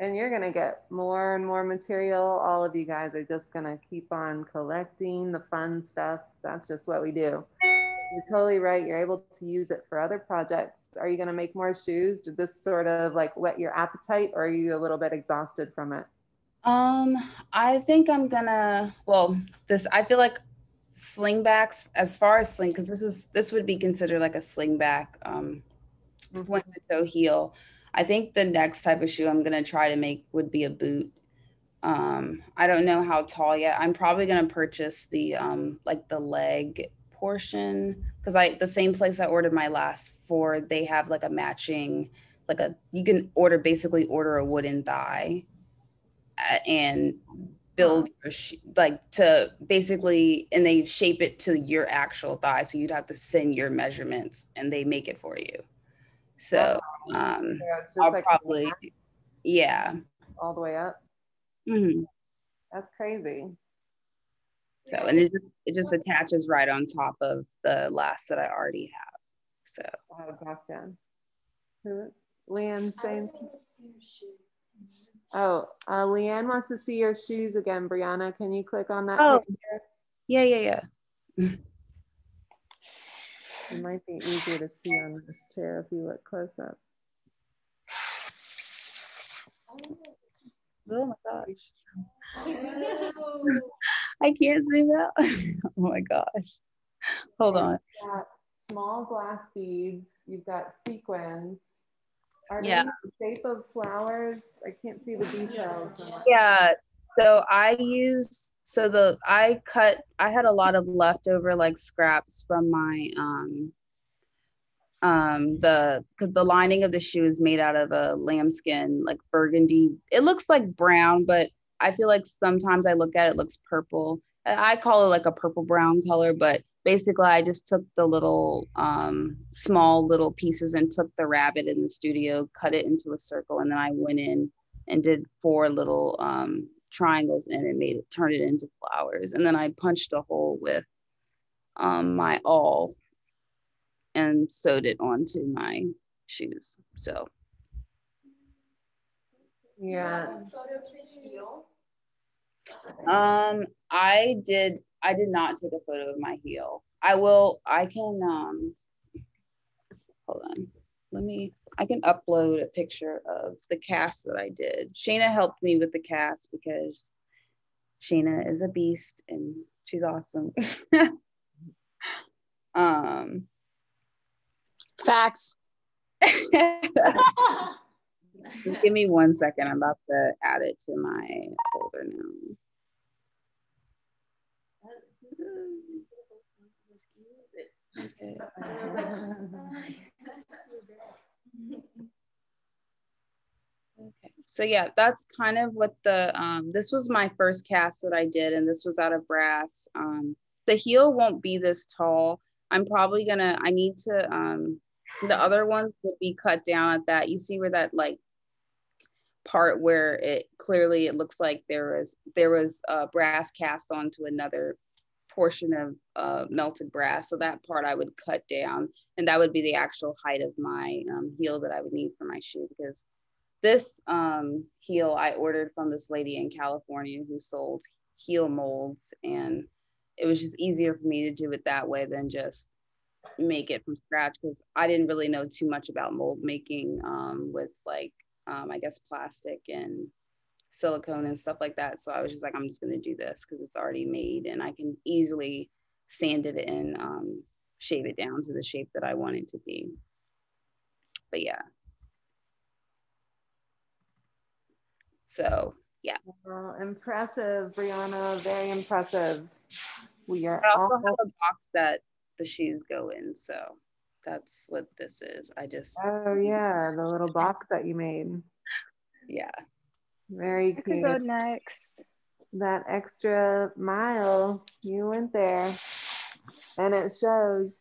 And you're going to get more and more material. All of you guys are just going to keep on collecting the fun stuff. That's just what we do. You're totally right. You're able to use it for other projects. Are you going to make more shoes? Did this sort of like whet your appetite or are you a little bit exhausted from it? Um, I think I'm gonna, well, this, I feel like slingbacks as far as sling because this is this would be considered like a slingback um Mhm. to toe heel i think the next type of shoe i'm going to try to make would be a boot. Um i don't know how tall yet. I'm probably going to purchase the um like the leg portion because i the same place i ordered my last for they have like a matching like a you can order basically order a wooden thigh uh, and build your sh- like to basically and they shape it to your actual thigh so you'd have to send your measurements and they make it for you so um Yeah, i'll like probably yeah all the way up. Mhm. That's crazy. so and it just it just attaches right on top of the last that i already have so Oh, gotcha. Who- Leanne, same. Oh, uh, Leanne wants to see your shoes again. Brianna, can you click on that? Oh. picture? yeah yeah yeah (laughs) It might be easier to see on this chair if you look close up. oh my gosh (laughs) i can't zoom out (laughs) oh my gosh hold on small glass beads. You've got sequins. Are Yeah. they in the shape of flowers? I can't see the details. Yeah. So I use so the I cut I had a lot of leftover like scraps from my um um the because the lining of the shoe is made out of a lambskin like burgundy. It looks like brown but i feel like sometimes i look at it, it looks purple. I call it like a purple brown color but basically i just took the little um small little pieces and took the rabbit in the studio cut it into a circle and then i went in and did four little um triangles in and made it turned it into flowers and then i punched a hole with um my awl and sewed it onto my shoes. So Yeah. um I did I did not take a photo of my heel. I will I can um hold on. Let me I can upload a picture of the cast that I did. Shayna helped me with the cast because Shayna is a beast and she's awesome. (laughs) um Facts. (laughs) Give me one second. I'm about to add it to my folder now. (laughs) Okay. Okay. So yeah, that's kind of what the um this was my first cast that I did and this was out of brass. Um the heel won't be this tall. I'm probably gonna I need to um the other ones would be cut down at that. You see where that like part where it clearly it looks like there was there was a brass cast onto another portion of uh, melted brass. So that part I would cut down, and that would be the actual height of my um, heel that I would need for my shoe because this um, heel I ordered from this lady in California who sold heel molds, and it was just easier for me to do it that way than just make it from scratch because I didn't really know too much about mold making um, with like um, I guess plastic and silicone and stuff like that. So I was just like, I'm just gonna do this because it's already made and I can easily sand it and um, shave it down to the shape that I want it to be. But yeah. So yeah. Well, impressive, Brianna. Very impressive. We are I also all- have a box that the shoes go in. So that's what this is. I just Oh yeah, the little box that you made. yeah. Very good. I could go next. That extra mile, you went there. And it shows.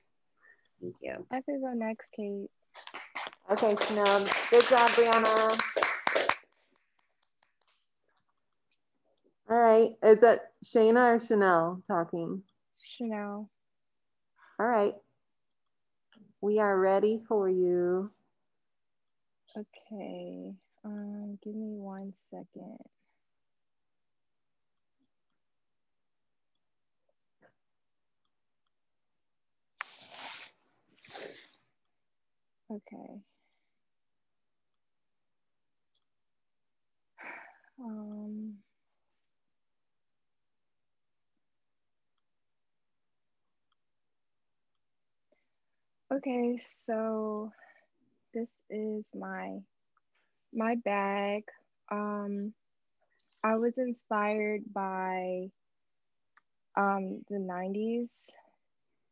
Thank you. I could go next, Kate. Okay, Chanel. Good job, Brianna. All right. Is that Shayna or Chanel talking? Chanel. All right. We are ready for you. Okay. Um, give me one second. Okay. (sighs) Um, okay, so this is my my bag. Um, I was inspired by um, the 90s,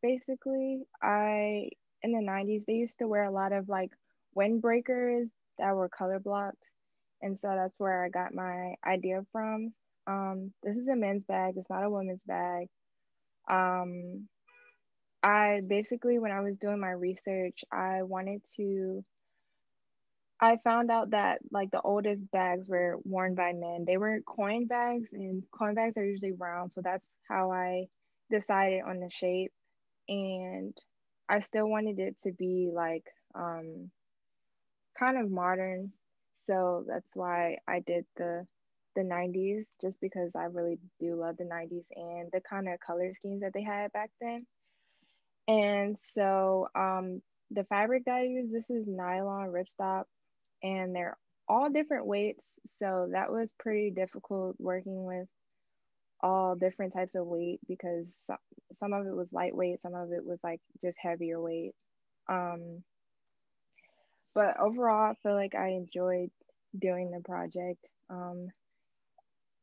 basically. I, in the 90s, they used to wear a lot of like windbreakers that were color blocked. And so that's where I got my idea from. Um, this is a men's bag, it's not a woman's bag. Um, I basically, when I was doing my research, I wanted to I found out that like the oldest bags were worn by men. They were coin bags, and coin bags are usually round. So that's how I decided on the shape. And I still wanted it to be like um, kind of modern. So that's why I did the the 90s, just because I really do love the 90s and the kind of color schemes that they had back then. And so um, the fabric that I use, this is nylon ripstop and they're all different weights. So that was pretty difficult working with all different types of weight because some, of it was lightweight, some of it was like just heavier weight. Um, but overall, I feel like I enjoyed doing the project. Um,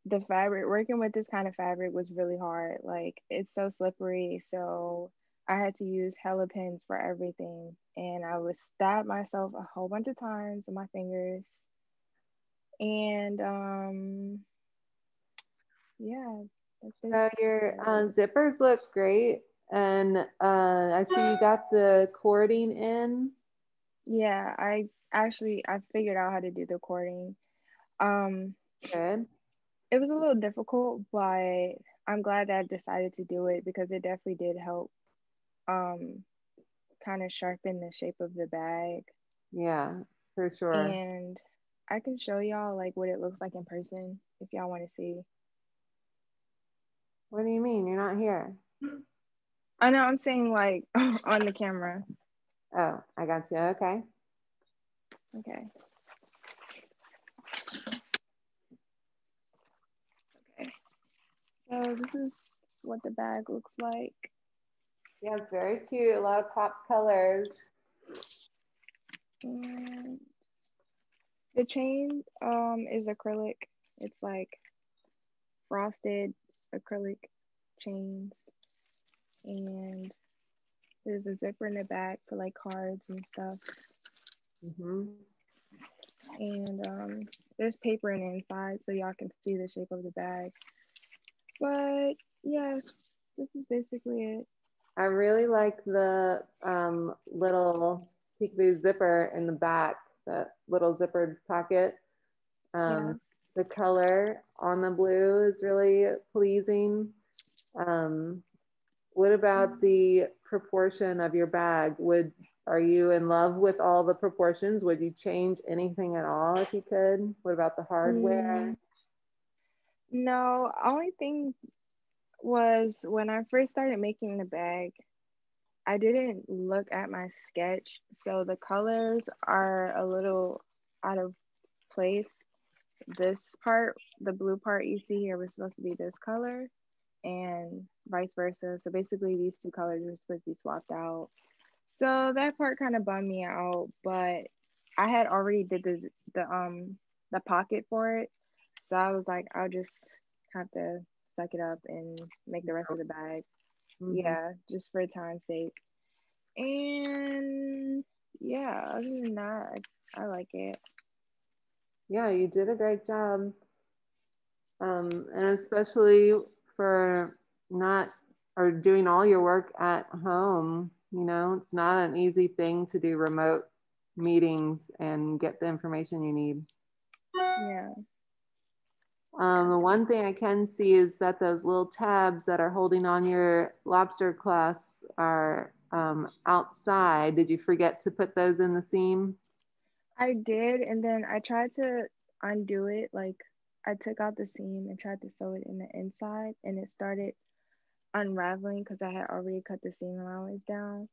the fabric, working with this kind of fabric was really hard. Like it's so slippery. So I had to use hella pins for everything. And I would stab myself a whole bunch of times with my fingers. And um yeah. That's So your uh, zippers look great. And uh, I see you got the cording in. yeah, I actually I figured out how to do the cording. Um Good. it was a little difficult, but I'm glad that I decided to do it because it definitely did help um kind of sharpen the shape of the bag. Yeah, for sure. And I can show y'all like what it looks like in person if y'all want to see. What do you mean? You're not here. I know I'm saying like (laughs) on the camera. Oh, I got you. Okay. Okay. Okay. So this is what the bag looks like. Yeah, it's very cute. A lot of pop colors. And the chain um is acrylic. It's like frosted acrylic chains. And there's a zipper in the back for like cards and stuff. hmm And um there's paper in the inside so y'all can see the shape of the bag. But yeah, this is basically it. I really like the um, little peekaboo zipper in the back, that little zippered pocket. Um, The color on the blue is really pleasing. Um, what about the proportion of your bag? Would are you in love with all the proportions? Would you change anything at all if you could? What about the hardware? Mm, no, only thing was when I first started making the bag, I didn't look at my sketch. So the colors are a little out of place. This part, the blue part you see here was supposed to be this color and vice versa. So basically these two colors were supposed to be swapped out. So that part kind of bummed me out, but I had already did this the um the pocket for it. So I was like, I'll just have to suck it up and make the rest of the bag. Mm-hmm. Yeah, just for time's sake. And yeah, other than that, I, I like it. Yeah, you did a great job. Um, and especially for not or doing all your work at home, you know, it's not an easy thing to do remote meetings and get the information you need. Yeah. Um, the one thing I can see is that those little tabs that are holding on your lobster clasps are um, outside. Did you forget to put those in the seam? I did, and then I tried to undo it. Like I took out the seam and tried to sew it in the inside, and it started unraveling because I had already cut the seam allowance down.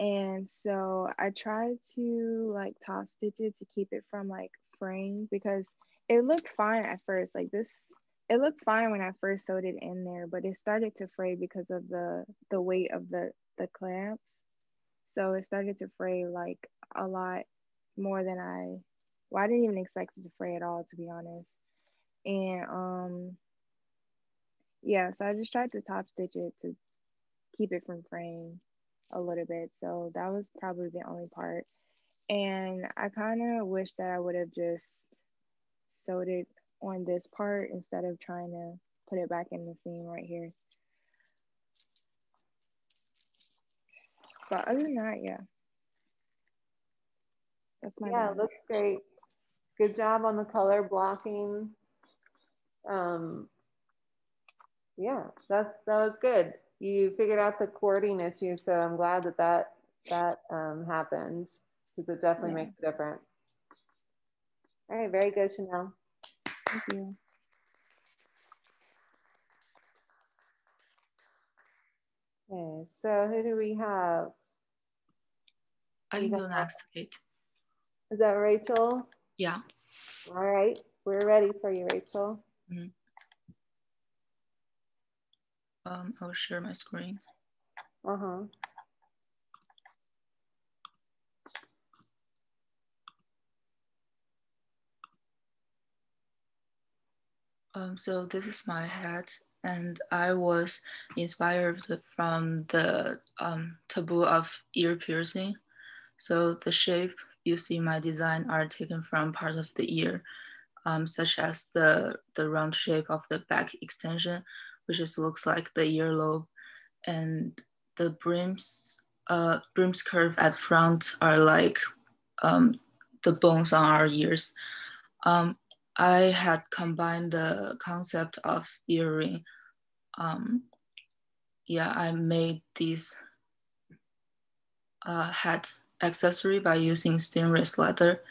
And so I tried to like top stitch it to keep it from like fraying because it looked fine at first. Like this, it looked fine when I first sewed it in there, but it started to fray because of the the weight of the the clamps. So it started to fray like a lot more than I. Well, I didn't even expect it to fray at all, to be honest. And um, yeah. So I just tried to top stitch it to keep it from fraying a little bit. So that was probably the only part. And I kind of wish that I would have just sewed it on this part instead of trying to put it back in the seam right here. But other than that, yeah. That's my Yeah, looks great. Good job on the color blocking. Um, yeah, that's that was good. You figured out the cording issue, so I'm glad that that that um, happened because it definitely yeah. makes a difference. All right, very good, Chanel. Thank you. Okay, so who do we have? I can go next, Kate. Is that Rachel? Yeah. All right, we're ready for you, Rachel. Mm -hmm. Um, I'll share my screen. Uh-huh. Um, so this is my hat, and I was inspired from the um, taboo of ear piercing. So the shape you see my design are taken from part of the ear, um, such as the, the round shape of the back extension, which just looks like the earlobe, and the brims, uh, brims curve at front are like um, the bones on our ears. Um, I had combined the concept of earring. Um, yeah, I made these uh, hat accessory by using stainless leather.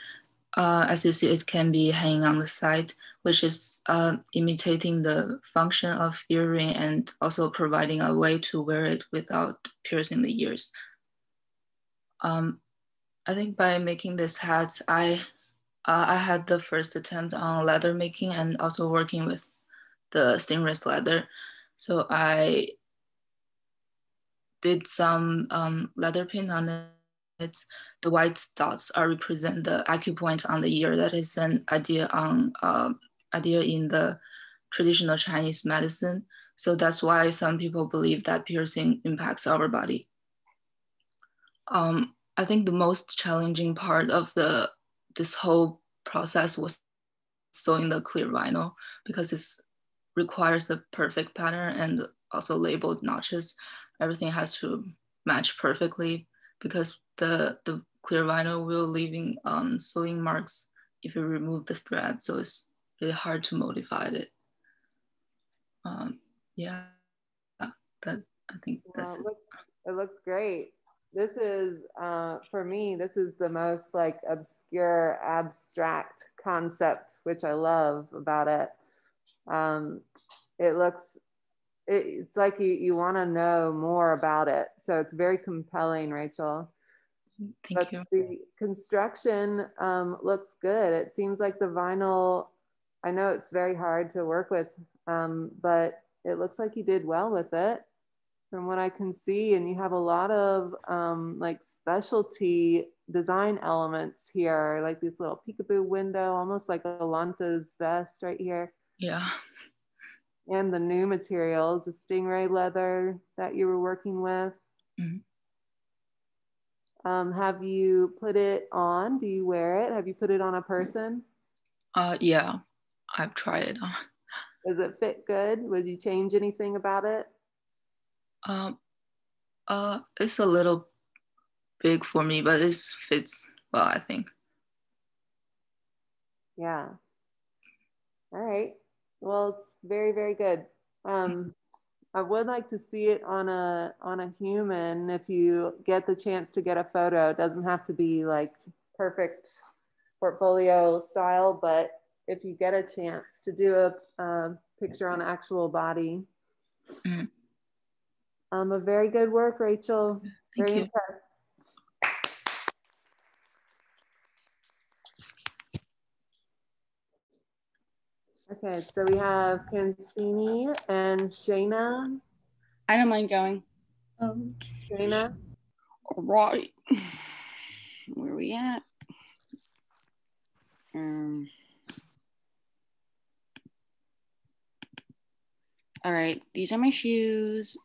Uh, as you see, it can be hanging on the side, which is uh, imitating the function of earring and also providing a way to wear it without piercing the ears. Um, I think by making this hat, I uh, I had the first attempt on leather making and also working with the stainless leather. So I did some um, leather paint on it. The white dots are represent the acupoint on the ear. That is an idea on uh, idea in the traditional Chinese medicine. So that's why some people believe that piercing impacts our body. Um, I think the most challenging part of the this whole process was sewing the clear vinyl because it requires the perfect pattern and also labeled notches. Everything has to match perfectly because the, the clear vinyl will leaving um, sewing marks if you remove the thread, so it's really hard to modify it. Um, yeah, that I think that's it. Looks, it looks great. This is, uh, for me, this is the most like obscure, abstract concept, which I love about it. Um, it looks, it, it's like you, you want to know more about it. So it's very compelling, Rachel. Thank but you. The construction um, looks good. It seems like the vinyl, I know it's very hard to work with, um, but it looks like you did well with it from what I can see. And you have a lot of um, like specialty design elements here, like this little peekaboo window, almost like a Lanta's vest right here. Yeah. And the new materials, the stingray leather that you were working with. Mhm. Um, have you put it on? Do you wear it? Have you put it on a person? Uh, yeah, I've tried it (laughs) on. Does it fit good? Would you change anything about it? Um, uh, it's a little big for me, but it fits well, I think. Yeah. All right. Well, it's very, very good. Um, I would like to see it on a on a human if you get the chance to get a photo. It doesn't have to be like perfect portfolio style, but if you get a chance to do a, a picture on actual body. Mhm. Um, a very good work, Rachel. Thank very you. impressed. Okay, so we have Cancini and Shayna. I don't mind going. Um, Shayna. All right. Where we at? Um. All right, these are my shoes.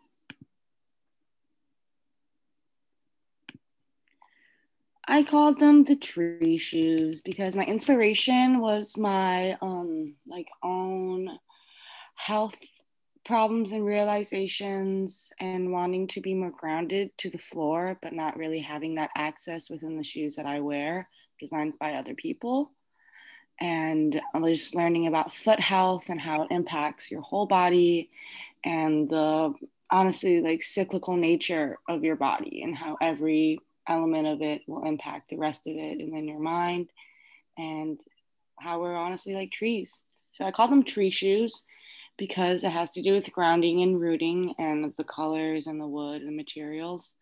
I called them the tree shoes because my inspiration was my um like own health problems and realizations and wanting to be more grounded to the floor but not really having that access within the shoes that I wear designed by other people. And just learning about foot health and how it impacts your whole body and the honestly like cyclical nature of your body and how every element of it will impact the rest of it and then your mind and how we're honestly like trees. So i call them tree shoes because it has to do with grounding and rooting and the colors and the wood and materials.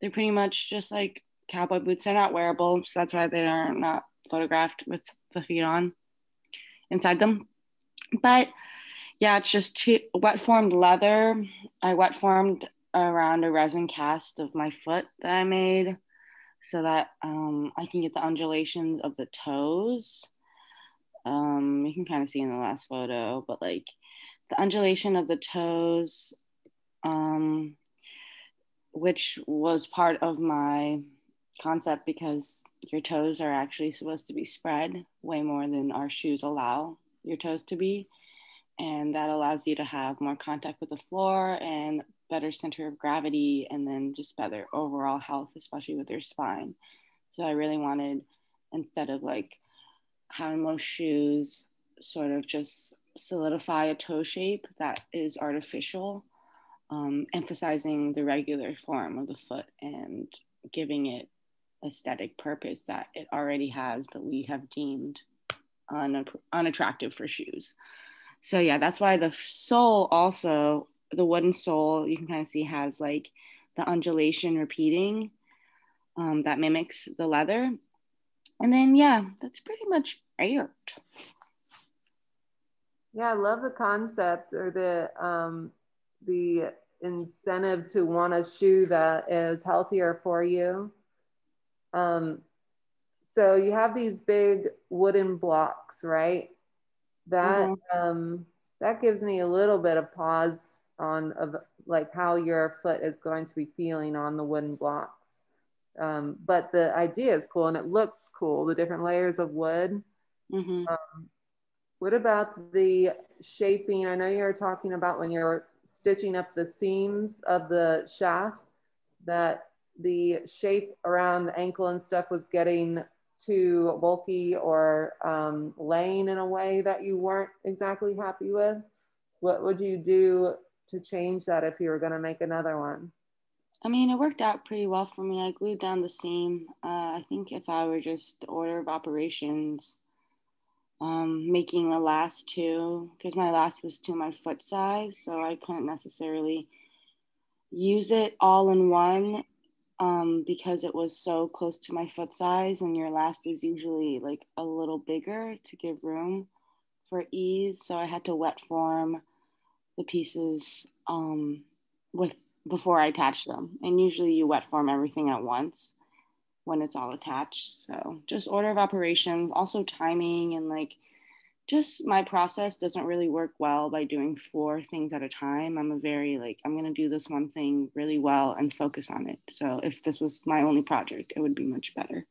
They're pretty much just like cowboy boots. They're not wearable so that's why they are not photographed with the feet on inside them. But yeah it's just two, wet formed leather. I wet formed around a resin cast of my foot that i made so that um, i can get the undulations of the toes um, you can kind of see in the last photo but like the undulation of the toes um, which was part of my concept because your toes are actually supposed to be spread way more than our shoes allow your toes to be. And that allows you to have more contact with the floor and better center of gravity and then just better overall health, especially with your spine. So I really wanted, instead of like having most shoes sort of just solidify a toe shape that is artificial, um, emphasizing the regular form of the foot and giving it aesthetic purpose that it already has, but we have deemed un- unattractive for shoes. So yeah, that's why the sole also the wooden sole you can kind of see has like the undulation repeating um, that mimics the leather. And then yeah, that's pretty much it. Yeah, I love the concept or the um, the incentive to want a shoe that is healthier for you. Um, so you have these big wooden blocks, right? That um, that gives me a little bit of pause on of like how your foot is going to be feeling on the wooden blocks. Um, but the idea is cool and it looks cool. The different layers of wood. Mhm. Um, what about the shaping? I know you were talking about when you're stitching up the seams of the shaft that the shape around the ankle and stuff was getting too bulky or um, laying in a way that you weren't exactly happy with? What would you do to change that if you were going to make another one? I mean, it worked out pretty well for me. I glued down the seam. Uh, I think if I were just the order of operations, um, making the last two, because my last was to my foot size, so I couldn't necessarily use it all in one um, because it was so close to my foot size, and your last is usually like a little bigger to give room for ease. So I had to wet form the pieces um, with before I attach them. And usually you wet form everything at once when it's all attached. So just order of operations, also timing and like just my process doesn't really work well by doing four things at a time. I'm a very like I'm going to do this one thing really well and focus on it. So if this was my only project, it would be much better.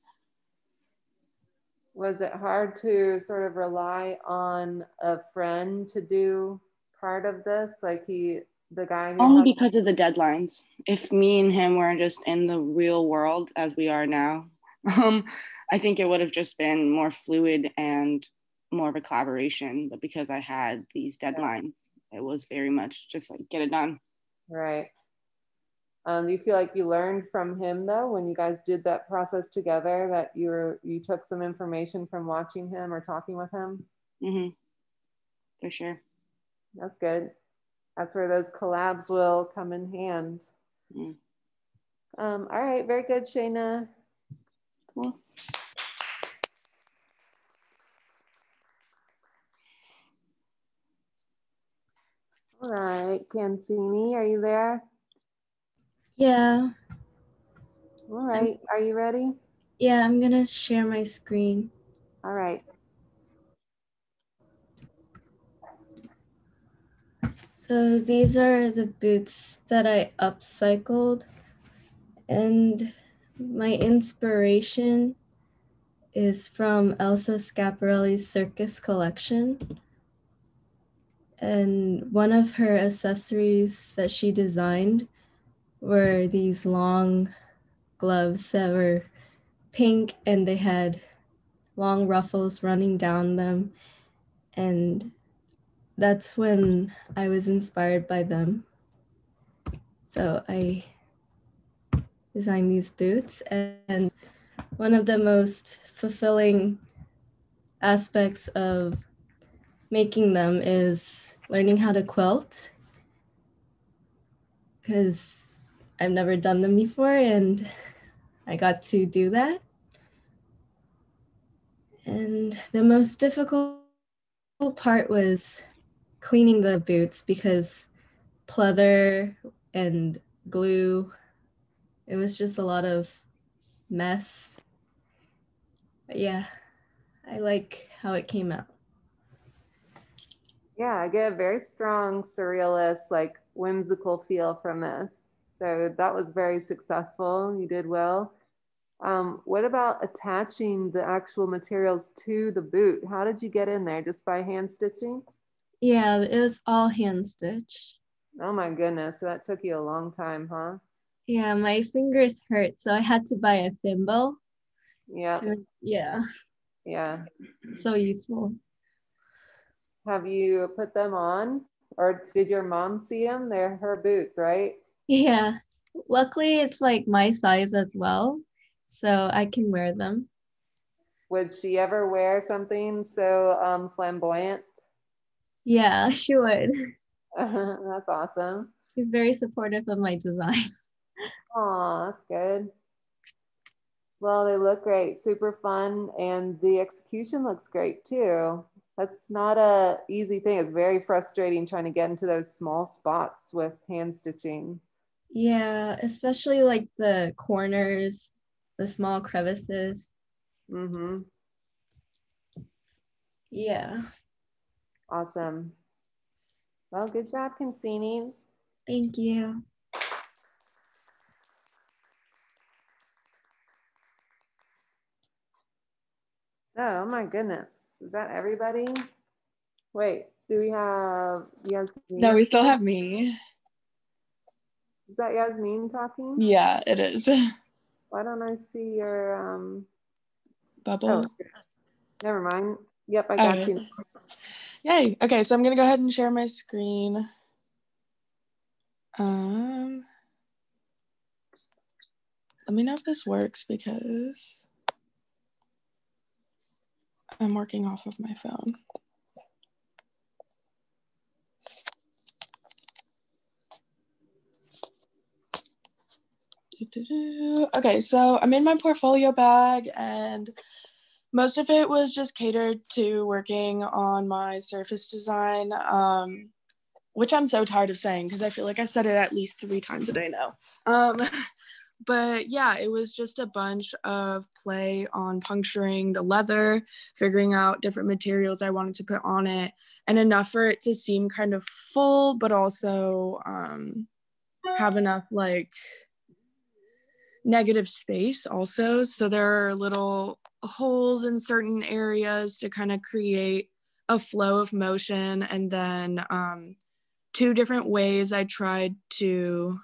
Was it hard to sort of rely on a friend to do part of this? Like he the guy only because of the deadlines. If me and him were just in the real world as we are now (laughs) um i think it would have just been more fluid and more of a collaboration but because i had these deadlines it was very much just like get it done. Right. Um, do you feel like you learned from him though when you guys did that process together that you were you took some information from watching him or talking with him? Mm-hmm. for sure that's good that's where those collabs will come in hand. Mm. Um, all right, very good, Shayna. Cool. All right, Cancini, are you there? Yeah. All right, are you ready? Yeah, I'm gonna share my screen. All right. So these are the boots that I upcycled and my inspiration is from Elsa Schiaparelli's circus collection. And one of her accessories that she designed were these long gloves that were pink and they had long ruffles running down them. And that's when I was inspired by them. So I designed these boots, and one of the most fulfilling aspects of making them is learning how to quilt because I've never done them before and I got to do that. And the most difficult part was cleaning the boots because pleather and glue, it was just a lot of mess. But yeah, I like how it came out. Yeah, I get a very strong surrealist, like whimsical feel from this. So that was very successful. You did well. Um, what about attaching the actual materials to the boot? How did you get in there? Just by hand stitching? Yeah, it was all hand stitch. Oh my goodness. So that took you a long time, huh? Yeah, my fingers hurt, so I had to buy a thimble. Yeah. To, yeah. Yeah. So useful. Have you put them on? Or did your mom see them? They're her boots, right? Yeah. Luckily, it's like my size as well, so I can wear them. Would she ever wear something so um, flamboyant? Yeah, she would. (laughs) that's awesome. She's very supportive of my design. (laughs) Oh, that's good. Well, they look great, super fun, and the execution looks great too. That's not a easy thing. It's very frustrating trying to get into those small spots with hand stitching. Yeah, especially like the corners, the small crevices. Mm-hmm. Yeah. Awesome. Well, good job, Consini. Thank you. So, oh my goodness, is that everybody? Wait, do we have Yasmin? No, we still have me. Is that Yasmin talking? Yeah, it is. Why don't I see your um bubble. Oh, never mind. Yep, I got Okay. you. Yay. Okay, so I'm gonna go ahead and share my screen. Um, let me know if this works because I'm working off of my phone. Okay, so I'm in my portfolio bag and most of it was just catered to working on my surface design, um, which I'm so tired of saying because I feel like I've said it at least three times a day now. Um, (laughs) but yeah, it was just a bunch of play on puncturing the leather, figuring out different materials I wanted to put on it, and enough for it to seem kind of full, but also um, have enough like negative space also. So there are little holes in certain areas to kind of create a flow of motion. And then um, two different ways I tried to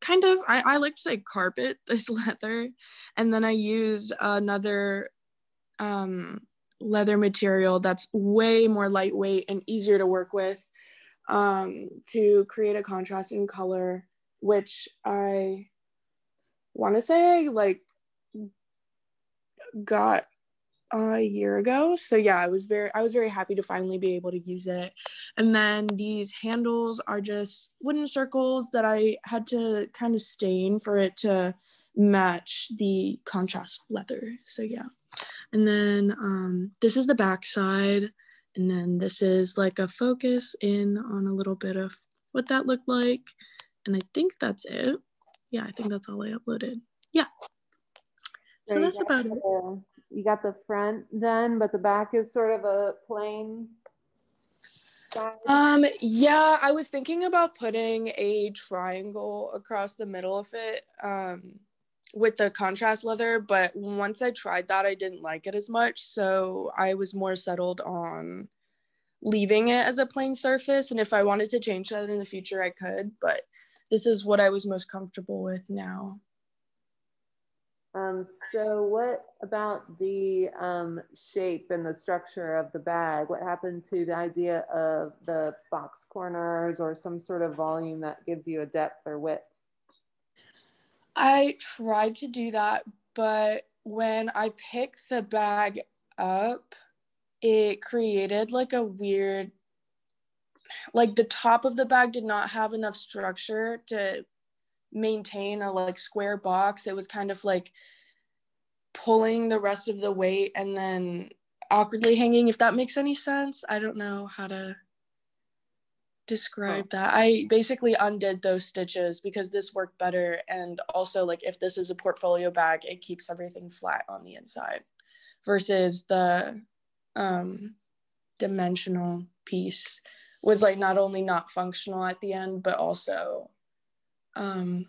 kind of, I, I like to say carpet (laughs) this leather. And then I used another um, leather material that's way more lightweight and easier to work with um, to create a contrast in color, which I want to say like got a year ago. So yeah, I was very I was very happy to finally be able to use it. And then these handles are just wooden circles that I had to kind of stain for it to match the contrast leather. So yeah. And then um, this is the back side. And then this is like a focus in on a little bit of what that looked like. And I think that's it. Yeah, I think that's all I uploaded. Yeah. So that's about it. You got the front done, but the back is sort of a plain. Um, yeah, I was thinking about putting a triangle across the middle of it um, with the contrast leather, but once I tried that, I didn't like it as much. So I was more settled on leaving it as a plain surface. And if I wanted to change that in the future, I could, but this is what I was most comfortable with now. Um, so what about the um, shape and the structure of the bag? What happened to the idea of the box corners or some sort of volume that gives you a depth or width? I tried to do that, but when I picked the bag up, it created like a weird, like the top of the bag did not have enough structure to maintain a like square box. It was kind of like pulling the rest of the weight and then awkwardly hanging, if that makes any sense. I don't know how to describe that. I basically undid those stitches because this worked better. And also, like, if this is a portfolio bag, it keeps everything flat on the inside versus the um, dimensional piece was like not only not functional at the end, but also, um,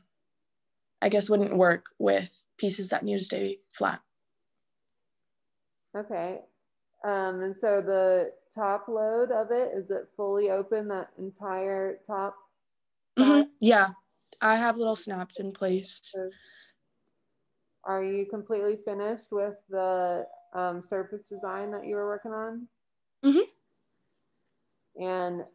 I guess, wouldn't work with pieces that need to stay flat. Okay. Um, and so the top load of it, is it fully open, that entire top? Mhm. Yeah, I have little snaps in place. Are you completely finished with the um, surface design that you were working on? Mm-hmm. And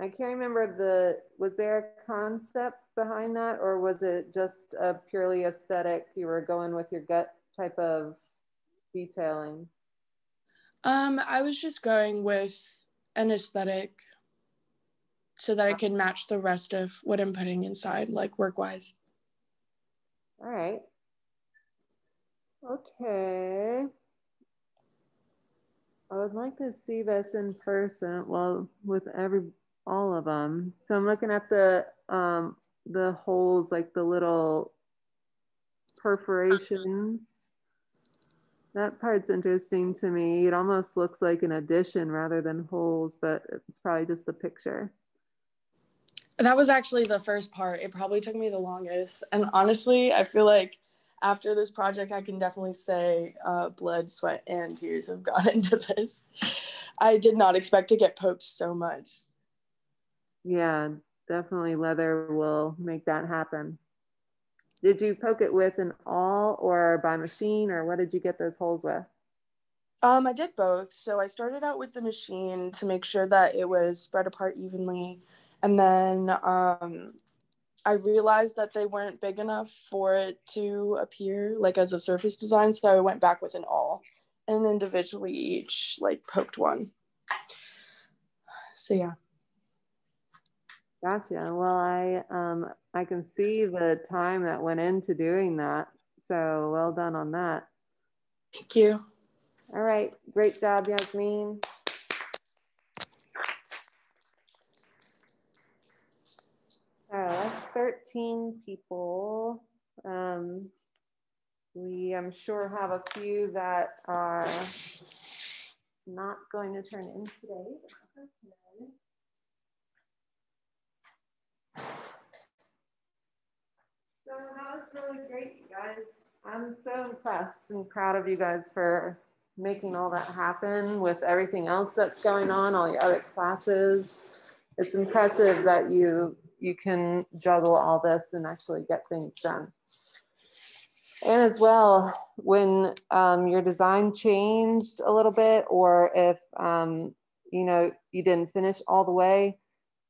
I can't remember the, was there a concept behind that or was it just a purely aesthetic, you were going with your gut type of detailing? Um, I was just going with an aesthetic so that I could match the rest of what I'm putting inside, like work wise. All right. Okay. I would like to see this in person, well, with every, all of them. So I'm looking at the, um, the holes, like the little perforations. That part's interesting to me. It almost looks like an addition rather than holes, but it's probably just the picture. That was actually the first part. It probably took me the longest. And honestly, I feel like after this project, I can definitely say uh, blood, sweat, and tears have (laughs) gone into this. I did not expect to get poked so much. Yeah, definitely leather will make that happen. Did you poke it with an awl or by machine or what did you get those holes with? Um, I did both. So I started out with the machine to make sure that it was spread apart evenly. And then um, I realized that they weren't big enough for it to appear like as a surface design. So I went back with an awl and individually each like poked one. So yeah. Gotcha. Well, I um I can see the time that went into doing that. So well done on that. Thank you. All right. Great job, Yasmin. So that's 13 people. Um, we, I'm sure, have a few that are not going to turn in today. So that was really great, you guys. I'm so impressed and proud of you guys for making all that happen with everything else that's going on, all your other classes. It's impressive that you you can juggle all this and actually get things done. And as well, when um, your design changed a little bit, or if um, you know you didn't finish all the way,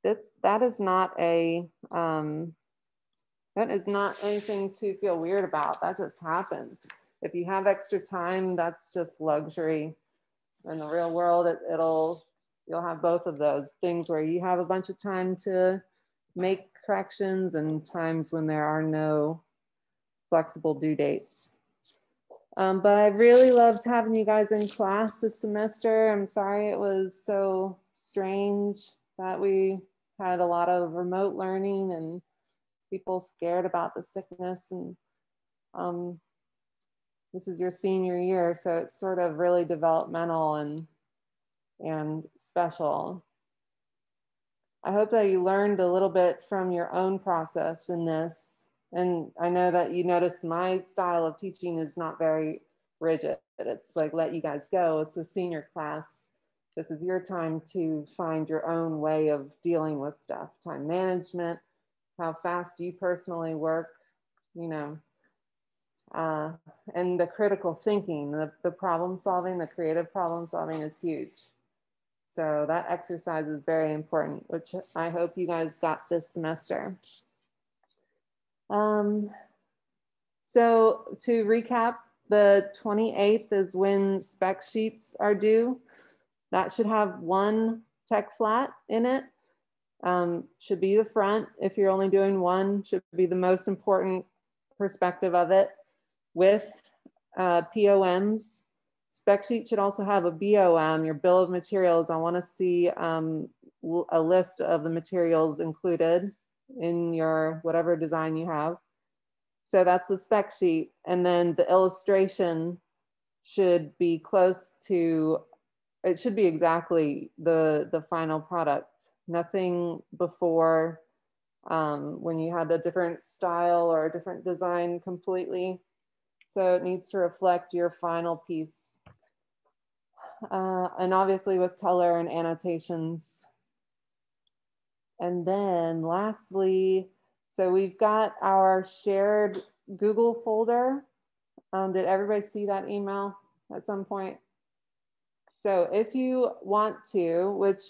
that that is not a um, that is not anything to feel weird about. That just happens. If you have extra time, that's just luxury. In the real world, it, it'll you'll have both of those things where you have a bunch of time to make corrections and times when there are no flexible due dates. Um, but I really loved having you guys in class this semester. I'm sorry it was so strange that we had a lot of remote learning and people scared about the sickness and um, this is your senior year so it's sort of really developmental and and special. I hope that you learned a little bit from your own process in this and i know that you noticed my style of teaching is not very rigid. It's like let you guys go. It's a senior class this is your time to find your own way of dealing with stuff time management how fast you personally work, you know, uh, and the critical thinking, the, the problem solving, the creative problem solving is huge. So that exercise is very important, which I hope you guys got this semester. Um, so to recap, the 28th is when spec sheets are due. That should have one tech flat in it um, should be the front. If you're only doing one, should be the most important perspective of it with uh, POMs. Spec sheet should also have a BOM, your bill of materials. I wanna see um, a list of the materials included in your whatever design you have. So that's the spec sheet. And then the illustration should be close to, it should be exactly the, the final product nothing before um, when you had a different style or a different design completely. So it needs to reflect your final piece. Uh, and obviously with color and annotations. And then lastly, so we've got our shared Google folder. Um, did everybody see that email at some point? So if you want to, which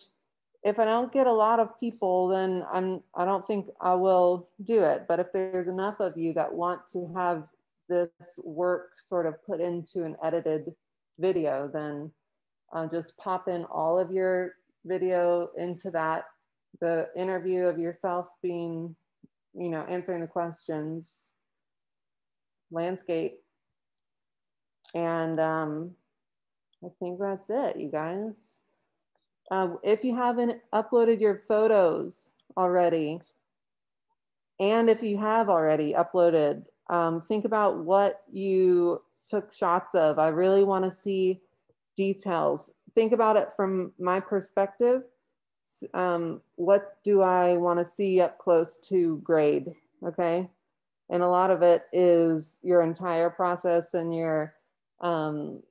if I don't get a lot of people, then I'm, I don't think I will do it. But if there's enough of you that want to have this work sort of put into an edited video, then uh, just pop in all of your video into that, the interview of yourself being, you know, answering the questions, landscape. And um, I think that's it, you guys. Uh, if you haven't uploaded your photos already, and if you have already uploaded, um, think about what you took shots of. I really want to see details. Think about it from my perspective. Um, what do I want to see up close to grade? Okay. And a lot of it is your entire process and your um,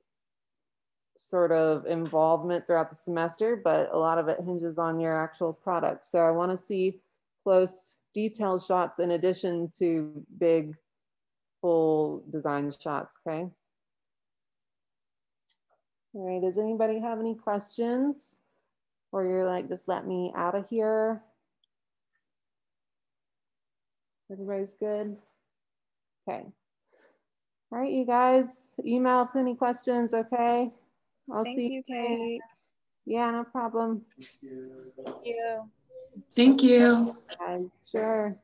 sort of involvement throughout the semester, but a lot of it hinges on your actual product. So I want to see close detailed shots in addition to big full design shots, okay? All right, does anybody have any questions? Or you're like, just let me out of here? Everybody's good? Okay. All right, you guys, email if any questions, okay? I'll Thank see you, Kate. Yeah, no problem. Thank you. Thank you. Sure.